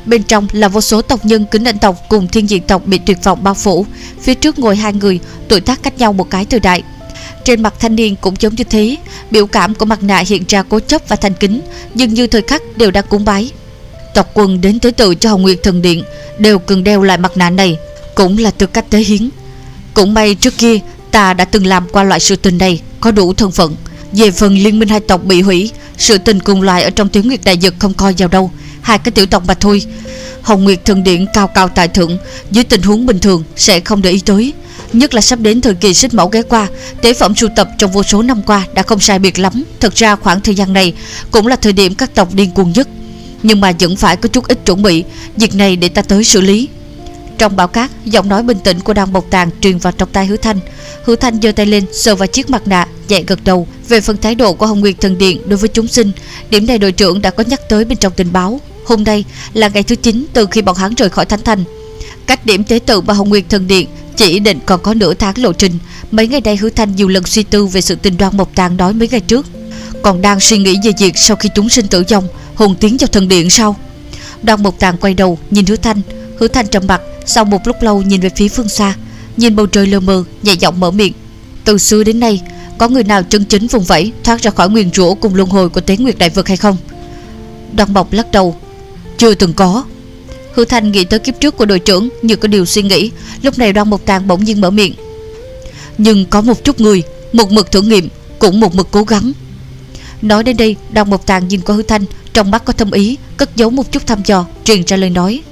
Bên trong là vô số tộc nhân kính định tộc cùng thiên diện tộc bị tuyệt vọng bao phủ. Phía trước ngồi hai người, tuổi tác cách nhau một cái thời đại trên mặt thanh niên cũng giống như thế. Biểu cảm của mặt nạ hiện ra cố chấp và thành kính, Nhưng như thời khắc đều đang cúng bái. Tộc quân đến tới tự cho Hồng Nguyệt Thần Điện, Đều cần đeo lại mặt nạ này, Cũng là tư cách tế hiến. Cũng may trước kia, ta đã từng làm qua loại sự tình này, Có đủ thân phận. Về phần liên minh hai tộc bị hủy, Sự tình cùng loại ở trong tiếng Nguyệt Đại Dực không coi vào đâu, Hai cái tiểu tộc mà thôi. Hồng Nguyệt Thần Điện cao cao tại thượng, Dưới tình huống bình thường sẽ không để ý tới. Nhất là sắp đến thời kỳ xích mẫu ghé qua, Tế phẩm sưu tập trong vô số năm qua đã không sai biệt lắm. Thật ra khoảng thời gian này Cũng là thời điểm các tộc điên cuồng nhất. Nhưng mà vẫn phải có chút ít chuẩn bị, Việc này để ta tới xử lý. Trong bão cát, Giọng nói bình tĩnh của đàn bộc tàng Truyền vào trong tay hứa thanh. Hứa thanh giơ tay lên, sờ vào chiếc mặt nạ, Nhẹ gật đầu Về phần thái độ của Hồng Nguyệt Thần Điện đối với chúng sinh. Điểm này đội trưởng đã có nhắc tới bên trong tình báo. Hôm nay là ngày thứ 9 từ khi bọn hắn rời khỏi Thánh Thành. Cách điểm tế tự và Hồng Nguyệt Thần Điện chỉ định còn có nửa tháng lộ trình. Mấy ngày nay hứa thanh nhiều lần suy tư Về sự tình đoan Mộc Tàng nói mấy ngày trước. Còn đang suy nghĩ về việc sau khi chúng sinh tử vong, Hồn tiến vào thần điện sau Đoan Mộc Tàng quay đầu, nhìn hứa thanh. Hứa thanh trầm mặt, Sau một lúc lâu nhìn về phía phương xa. Nhìn bầu trời lờ mờ, nhẹ giọng mở miệng. Từ xưa đến nay, Có người nào chân chính vùng vẫy, Thoát ra khỏi nguyền rủa cùng luân hồi của tế nguyệt đại vực hay không? Đoan Mộc lắc đầu. Chưa từng có. Hứa Thanh nghĩ tới kiếp trước của đội trưởng Như có điều suy nghĩ. Lúc này đoan một tàng bỗng nhiên mở miệng. Nhưng có một chút người, Một mực thử nghiệm, Cũng một mực cố gắng. Nói đến đây, Đoan một tàng nhìn qua Hứa Thanh, Trong mắt có thâm ý, Cất giấu một chút thăm dò, Truyền ra lời nói.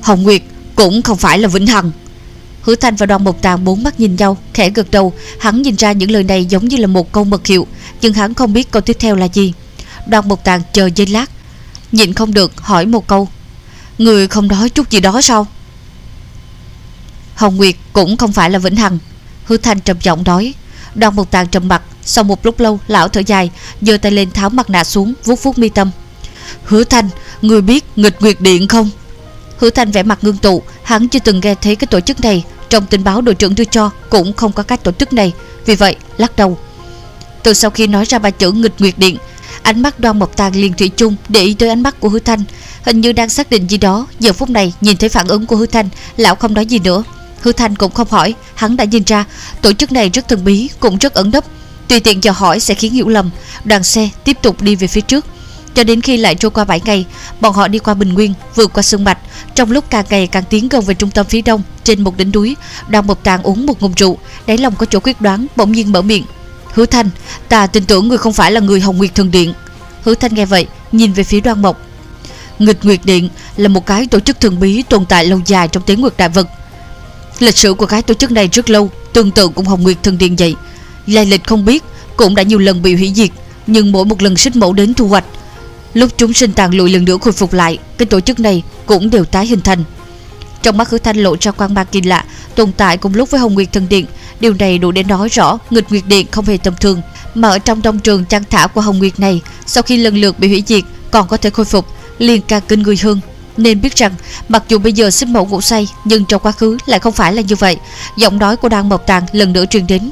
Hồng Nguyệt, cũng không phải là Vĩnh Hằng. Hứa Thanh và đoàn Mộc Tàng bốn mắt nhìn nhau, Khẽ gật đầu. Hắn nhìn ra những lời này giống như là một câu mật hiệu, Nhưng hắn không biết câu tiếp theo là gì. Đoàn Mộc Tàng chờ giây lát, Nhịn không được hỏi một câu. Người không nói chút gì đó sao? Hồng Nguyệt cũng không phải là Vĩnh Hằng. Hứa Thanh trầm giọng nói. Đoàn một Tàng trầm mặt. Sau một lúc lâu, lão thở dài, giơ tay lên tháo mặt nạ xuống, vuốt vuốt mi tâm. Hứa Thanh, Người biết nghịch nguyệt điện không? Hứa Thanh vẻ mặt ngưng tụ. Hắn chưa từng nghe thấy cái tổ chức này. Trong tình báo đội trưởng đưa cho, Cũng không có cái tổ chức này. Vì vậy, lắc đầu. Từ sau khi nói ra ba chữ nghịch nguyệt điện, Ánh mắt đoan mộc tàng liền thủy chung Để ý tới ánh mắt của hứa thanh. Hình như đang xác định gì đó. Giờ phút này, nhìn thấy phản ứng của hứa thanh, Lão không nói gì nữa. Hứa thanh cũng không hỏi, Hắn đã nhìn ra. Tổ chức này rất thần bí, Cũng rất ẩn nấp. Tùy tiện dò hỏi sẽ khiến hiểu lầm. Đoàn xe tiếp tục đi về phía trước. Cho đến khi lại trôi qua 7 ngày Bọn họ đi qua Bình Nguyên, Vượt qua sương Mạch. Trong lúc càng ngày càng tiến gần về trung tâm phía đông, Trên một đỉnh núi, Đoàn Mộc Tàng uống một ngụm rượu. Đáy lòng có chỗ quyết đoán, Bỗng nhiên mở miệng. Hứa Thanh, Ta tin tưởng người không phải là người Hồng Nguyệt Thần Điện. Hứa Thanh nghe vậy, Nhìn về phía Đoan Mộc. Nghịch Nguyệt Điện là một cái tổ chức thần bí tồn tại lâu dài trong tiếng nguyệt đại vật Lịch sử của cái tổ chức này rất lâu, Tương tự cũng Hồng Nguyệt Thần Điện vậy. Lai lịch không biết, Cũng đã nhiều lần bị hủy diệt, Nhưng mỗi một lần xích mẫu đến thu hoạch, Lúc chúng sinh tàn lụi lần nữa khôi phục lại, Cái tổ chức này cũng đều tái hình thành. Trong mắt hứa thanh lộ ra quan mang kỳ lạ, Tồn tại cùng lúc với Hồng Nguyệt Thần Điện, Điều này đủ để nói rõ Nghịch Nguyệt Điện không hề tầm thường, Mà ở trong đông trường chăn thả của Hồng Nguyệt này, Sau khi lần lượt bị hủy diệt, Còn có thể khôi phục liền ca kinh người hơn. Nên biết rằng, mặc dù bây giờ sinh mẫu ngủ say, Nhưng trong quá khứ lại không phải là như vậy. Giọng nói của Đan Mộc Tàng lần nữa truyền đến.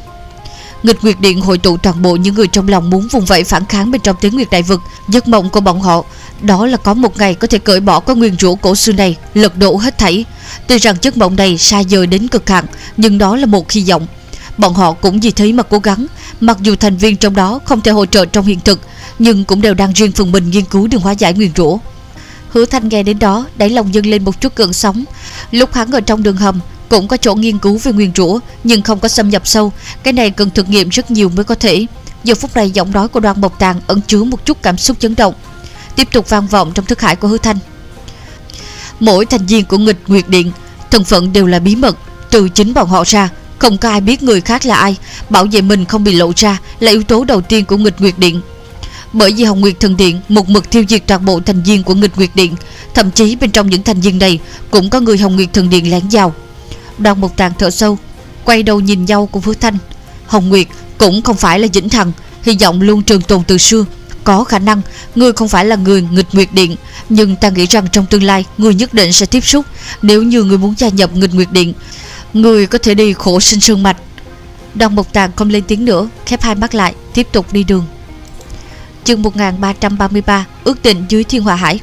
Nghịch Nguyệt Điện hội tụ toàn bộ những người trong lòng muốn vùng vẫy phản kháng bên trong tiếng Nguyệt Đại Vực, Giấc mộng của bọn họ. Đó là có một ngày có thể cởi bỏ cái nguyên rũ cổ xưa này, Lật đổ hết thảy. Tuy rằng giấc mộng này xa vời đến cực hạn, Nhưng đó là một hy vọng. Bọn họ cũng vì thế mà cố gắng. Mặc dù thành viên trong đó không thể hỗ trợ trong hiện thực, Nhưng cũng đều đang riêng phần mình nghiên cứu đường hóa giải nguyên rũ Hứa Thanh nghe đến đó Đáy lòng dâng lên một chút cơn sóng Lúc hắn ở trong đường hầm cũng có chỗ nghiên cứu về nguyên rủa nhưng không có xâm nhập sâu, cái này cần thực nghiệm rất nhiều mới có thể. Giờ phút này giọng nói của Đoan Mộc Tàng ẩn chứa một chút cảm xúc chấn động, tiếp tục vang vọng trong thức hải của Hứa Thanh. Mỗi thành viên của nghịch Nguyệt Điện, thân phận đều là bí mật, từ chính bọn họ ra, không có ai biết người khác là ai, bảo vệ mình không bị lộ ra là yếu tố đầu tiên của nghịch Nguyệt Điện. Bởi vì Hồng Nguyệt Thần Điện một mực tiêu diệt toàn bộ thành viên của nghịch Nguyệt Điện, thậm chí bên trong những thành viên này cũng có người Hồng Nguyệt Thần Điện lén vào. Đoàn một tràng thở sâu Quay đầu nhìn nhau cùng Phước Thanh. Hồng Nguyệt cũng không phải là dĩnh thần Hy vọng luôn trường tồn từ xưa. Có khả năng Ngươi không phải là người nghịch nguyệt điện Nhưng ta nghĩ rằng trong tương lai Ngươi nhất định sẽ tiếp xúc. Nếu như ngươi muốn gia nhập nghịch nguyệt điện Ngươi có thể đi khổ sinh sương mạch. Đoàn Mộc tàng không lên tiếng nữa Khép hai mắt lại Tiếp tục đi đường. Chương 1333 Ước định dưới thiên hòa hải.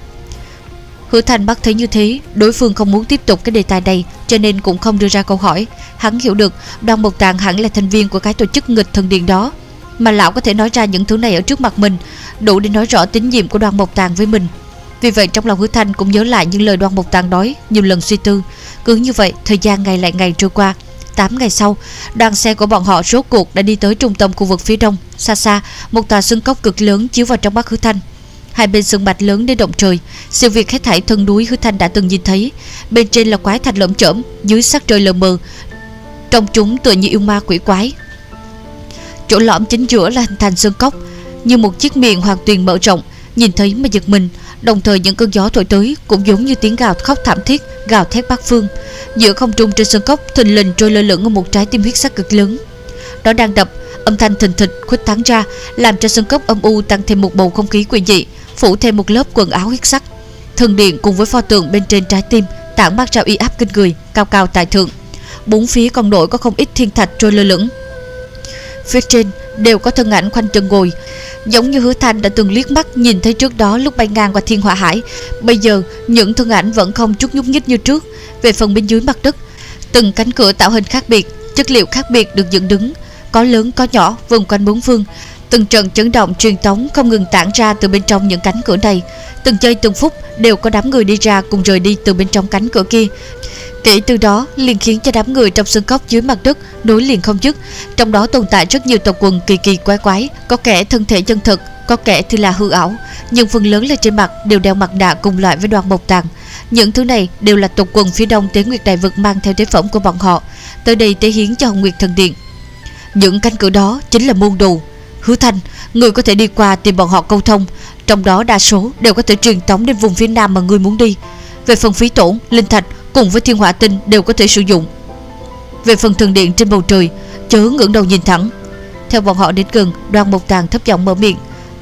Hứa Thành bắt thấy như thế, Đối phương không muốn tiếp tục cái đề tài này, Cho nên cũng không đưa ra câu hỏi. Hắn hiểu được Đoàn Mộc Tàng hẳn là thành viên của cái tổ chức nghịch thần điện đó. Mà lão có thể nói ra những thứ này ở trước mặt mình, Đủ để nói rõ tín nhiệm của đoàn Mộc Tàng với mình. Vì vậy trong lòng hứa Thanh cũng nhớ lại những lời đoàn Mộc Tàng nói Nhiều lần suy tư. Cứ như vậy, thời gian ngày lại ngày trôi qua 8 ngày sau, đoàn xe của bọn họ rốt cuộc đã đi tới trung tâm khu vực phía đông. Xa xa, một tòa sân cốc cực lớn chiếu vào trong mắt Hứa Thanh. Hai bên sân bạch lớn đến động trời. Sự việc hết thảy thân núi hứa thanh đã từng nhìn thấy. Bên trên là quái thạch lởm chởm Dưới sắc trời lờ mờ. Trong chúng tựa như yêu ma quỷ quái. Chỗ lõm chính giữa là hình thành sân cốc Như một chiếc miệng hoàn tuyền mở rộng Nhìn thấy mà giật mình. Đồng thời những cơn gió thổi tới Cũng giống như tiếng gào khóc thảm thiết Gào thét bát phương Giữa không trung trên sân cốc Thình lình trôi lơ lửng ở một trái tim huyết sắc cực lớn Nó đang đập Âm thanh thình thịch khuếch tán ra Làm cho sân cốc âm u tăng thêm một bầu không khí quỷ dị phủ thêm một lớp quần áo huyết sắc. Thần điện cùng với pho tượng bên trên trái tim tản mát ra uy áp kinh người, cao cao tại thượng. Bốn phía con đội có không ít thiên thạch trôi lơ lửng. Phía trên đều có thân ảnh khoanh chân ngồi, giống như Hứa Thanh đã từng liếc mắt nhìn thấy trước đó lúc bay ngang qua Thiên Hỏa Hải. Bây giờ, những thân ảnh vẫn không chút nhúc nhích như trước. Về phần bên dưới mặt đất, từng cánh cửa tạo hình khác biệt, chất liệu khác biệt được dựng đứng, có lớn có nhỏ vần quanh bốn phương, Từng trận chấn động truyền tống không ngừng tản ra từ bên trong những cánh cửa này Từng chơi từng phút đều có đám người đi ra cùng rời đi từ bên trong cánh cửa kia Kể từ đó liền khiến cho đám người trong sân cốc dưới mặt đất nối liền không dứt. Trong đó tồn tại rất nhiều tộc quần kỳ kỳ quái quái Có kẻ thân thể chân thực, có kẻ thì là hư ảo. Nhưng phần lớn là trên mặt đều đeo mặt nạ cùng loại với đoàn mộc tàng. Những thứ này đều là tộc quần phía đông Tế Nguyệt Đại Vực mang theo tế phẩm của bọn họ. Tới đây tế hiến cho Hồng Nguyệt Thần Điện. Những cánh cửa đó chính là môn đồ. Hứa Thanh, người có thể đi qua tìm bọn họ câu thông. Trong đó đa số đều có thể truyền tống đến vùng phía nam mà người muốn đi. Về phần phí tổn, linh thạch cùng với thiên hỏa tinh đều có thể sử dụng. Về phần thần điện trên bầu trời Chớ ngưỡng đầu nhìn thẳng. Theo bọn họ đến gần Đoàn Mộc Tàng thấp giọng mở miệng.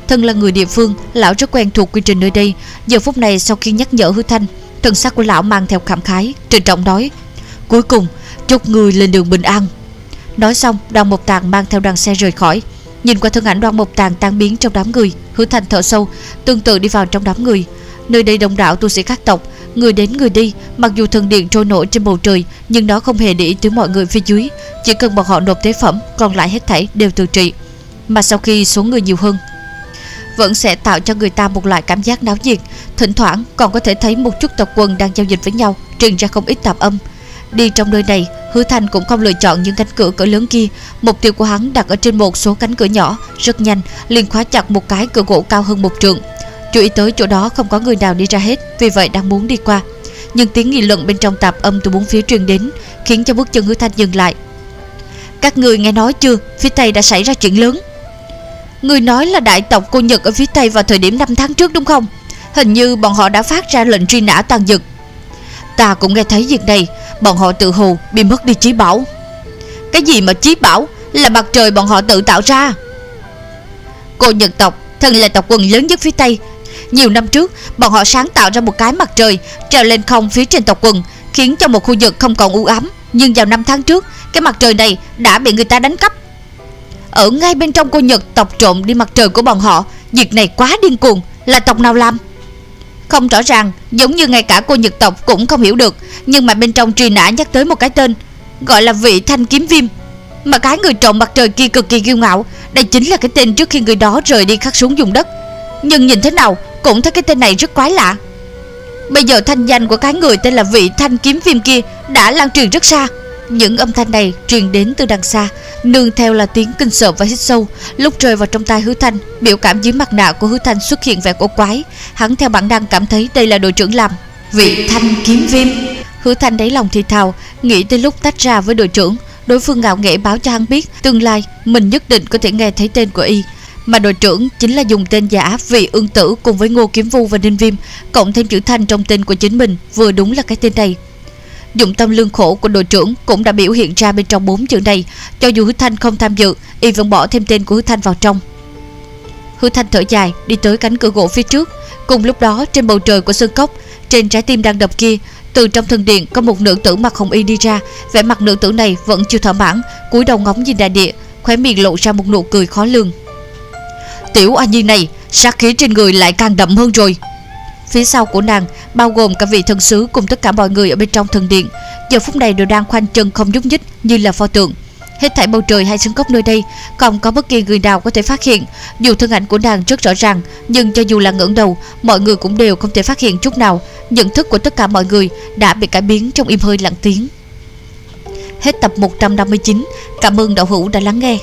Thân là người địa phương Lão rất quen thuộc quy trình nơi đây. Giờ phút này sau khi nhắc nhở hứa thanh thần sắc của lão mang theo cảm khái Trịnh trọng nói Cuối cùng chúc người lên đường bình an. Nói xong đoàn Mộc Tàng mang theo đoàn xe rời khỏi. Nhìn qua thân ảnh đoàn Mộc Tàng tan biến trong đám người Hứa thanh thở sâu Tương tự đi vào trong đám người. Nơi đây đông đảo tu sĩ các tộc, Người đến người đi, Mặc dù thần điện trôi nổi trên bầu trời, Nhưng nó không hề để ý tới mọi người phía dưới. Chỉ cần bọn họ nộp tế phẩm, Còn lại hết thảy đều tự trị. Mà sau khi số người nhiều hơn, Vẫn sẽ tạo cho người ta một loại cảm giác náo nhiệt. Thỉnh thoảng còn có thể thấy một chút tộc quân đang giao dịch với nhau, Truyền ra không ít tạp âm. Đi trong nơi này, Hứa thành cũng không lựa chọn những cánh cửa cỡ lớn kia. Mục tiêu của hắn đặt ở trên một số cánh cửa nhỏ, Rất nhanh, liền khóa chặt một cái cửa gỗ cao hơn một trượng. Chú ý tới chỗ đó không có người nào đi ra hết, Vì vậy đang muốn đi qua. Nhưng tiếng nghị luận bên trong tạp âm từ bốn phía truyền đến, Khiến cho bước chân hứa thanh dừng lại. Các người nghe nói chưa? Phía Tây đã xảy ra chuyện lớn. Người nói là đại tộc cô Nhật ở phía Tây vào thời điểm 5 tháng trước đúng không? Hình như bọn họ đã phát ra lệnh truy nã toàn dực. Ta cũng nghe thấy việc này, Bọn họ tự hồ bị mất đi trí bảo. Cái gì mà trí bảo? Là mặt trời bọn họ tự tạo ra. Cô Nhật tộc, Thần là tộc quần lớn nhất phía Tây nhiều năm trước, bọn họ sáng tạo ra một cái mặt trời treo lên không phía trên tộc quần, khiến cho một khu vực không còn u ám. Nhưng vào năm tháng trước, cái mặt trời này đã bị người ta đánh cắp. Ở ngay bên trong cô Nhật tộc trộm đi mặt trời của bọn họ, việc này quá điên cuồng, là tộc nào làm? Không rõ ràng, giống như ngay cả cô Nhật tộc cũng không hiểu được, nhưng mà bên trong truy nã nhắc tới một cái tên, gọi là vị thanh kiếm viêm. Mà cái người trộm mặt trời kia cực kỳ kiêu ngạo, đây chính là cái tên trước khi người đó rời đi khắc xuống dùng đất. Nhưng nhìn thế nào cũng thấy cái tên này rất quái lạ. Bây giờ thanh danh của cái người tên là vị thanh kiếm viêm kia Đã lan truyền rất xa. Những âm thanh này truyền đến từ đằng xa, Nương theo là tiếng kinh sợ và hít sâu. Lúc rơi vào trong tai hứa thanh, Biểu cảm dưới mặt nạ của hứa thanh xuất hiện vẻ cổ quái. Hắn theo bản năng cảm thấy đây là đội trưởng làm Vị thanh kiếm viêm Hứa thanh đáy lòng thì thào, Nghĩ tới lúc tách ra với đội trưởng, Đối phương ngạo nghệ báo cho hắn biết Tương lai mình nhất định có thể nghe thấy tên của y mà đội trưởng chính là dùng tên giả vì ương tử cùng với Ngô Kiếm Vu và Ninh Viêm, Cộng thêm chữ thanh trong tên của chính mình, Vừa đúng là cái tên này. Dụng tâm lương khổ của đội trưởng cũng đã biểu hiện ra bên trong bốn chữ này. Cho dù Hứa Thanh không tham dự, Y vẫn bỏ thêm tên của Hứa Thanh vào trong. Hứa Thanh thở dài, đi tới cánh cửa gỗ phía trước. Cùng lúc đó, trên bầu trời của sơn cốc, Trên trái tim đang đập kia, Từ trong thần điện có một nữ tử mặc hồng y đi ra. Vẻ mặt nữ tử này vẫn chưa thỏa mãn, cúi đầu ngóng nhìn đại địa, Khóe miệng lộ ra một nụ cười khó lường. Tiểu A Nhi này, Sát khí trên người lại càng đậm hơn rồi. Phía sau của nàng, Bao gồm cả vị thần sứ cùng tất cả mọi người ở bên trong thần điện, Giờ phút này đều đang khoanh chân không nhúc nhích Như là pho tượng. Hết thảy bầu trời hay sân cốc nơi đây, Không có bất kỳ người nào có thể phát hiện. Dù thân ảnh của nàng rất rõ ràng, Nhưng cho dù là ngẩng đầu, Mọi người cũng đều không thể phát hiện chút nào. Nhận thức của tất cả mọi người Đã bị cải biến trong im hơi lặng tiếng. Hết tập 159 Cảm ơn đạo hữu đã lắng nghe.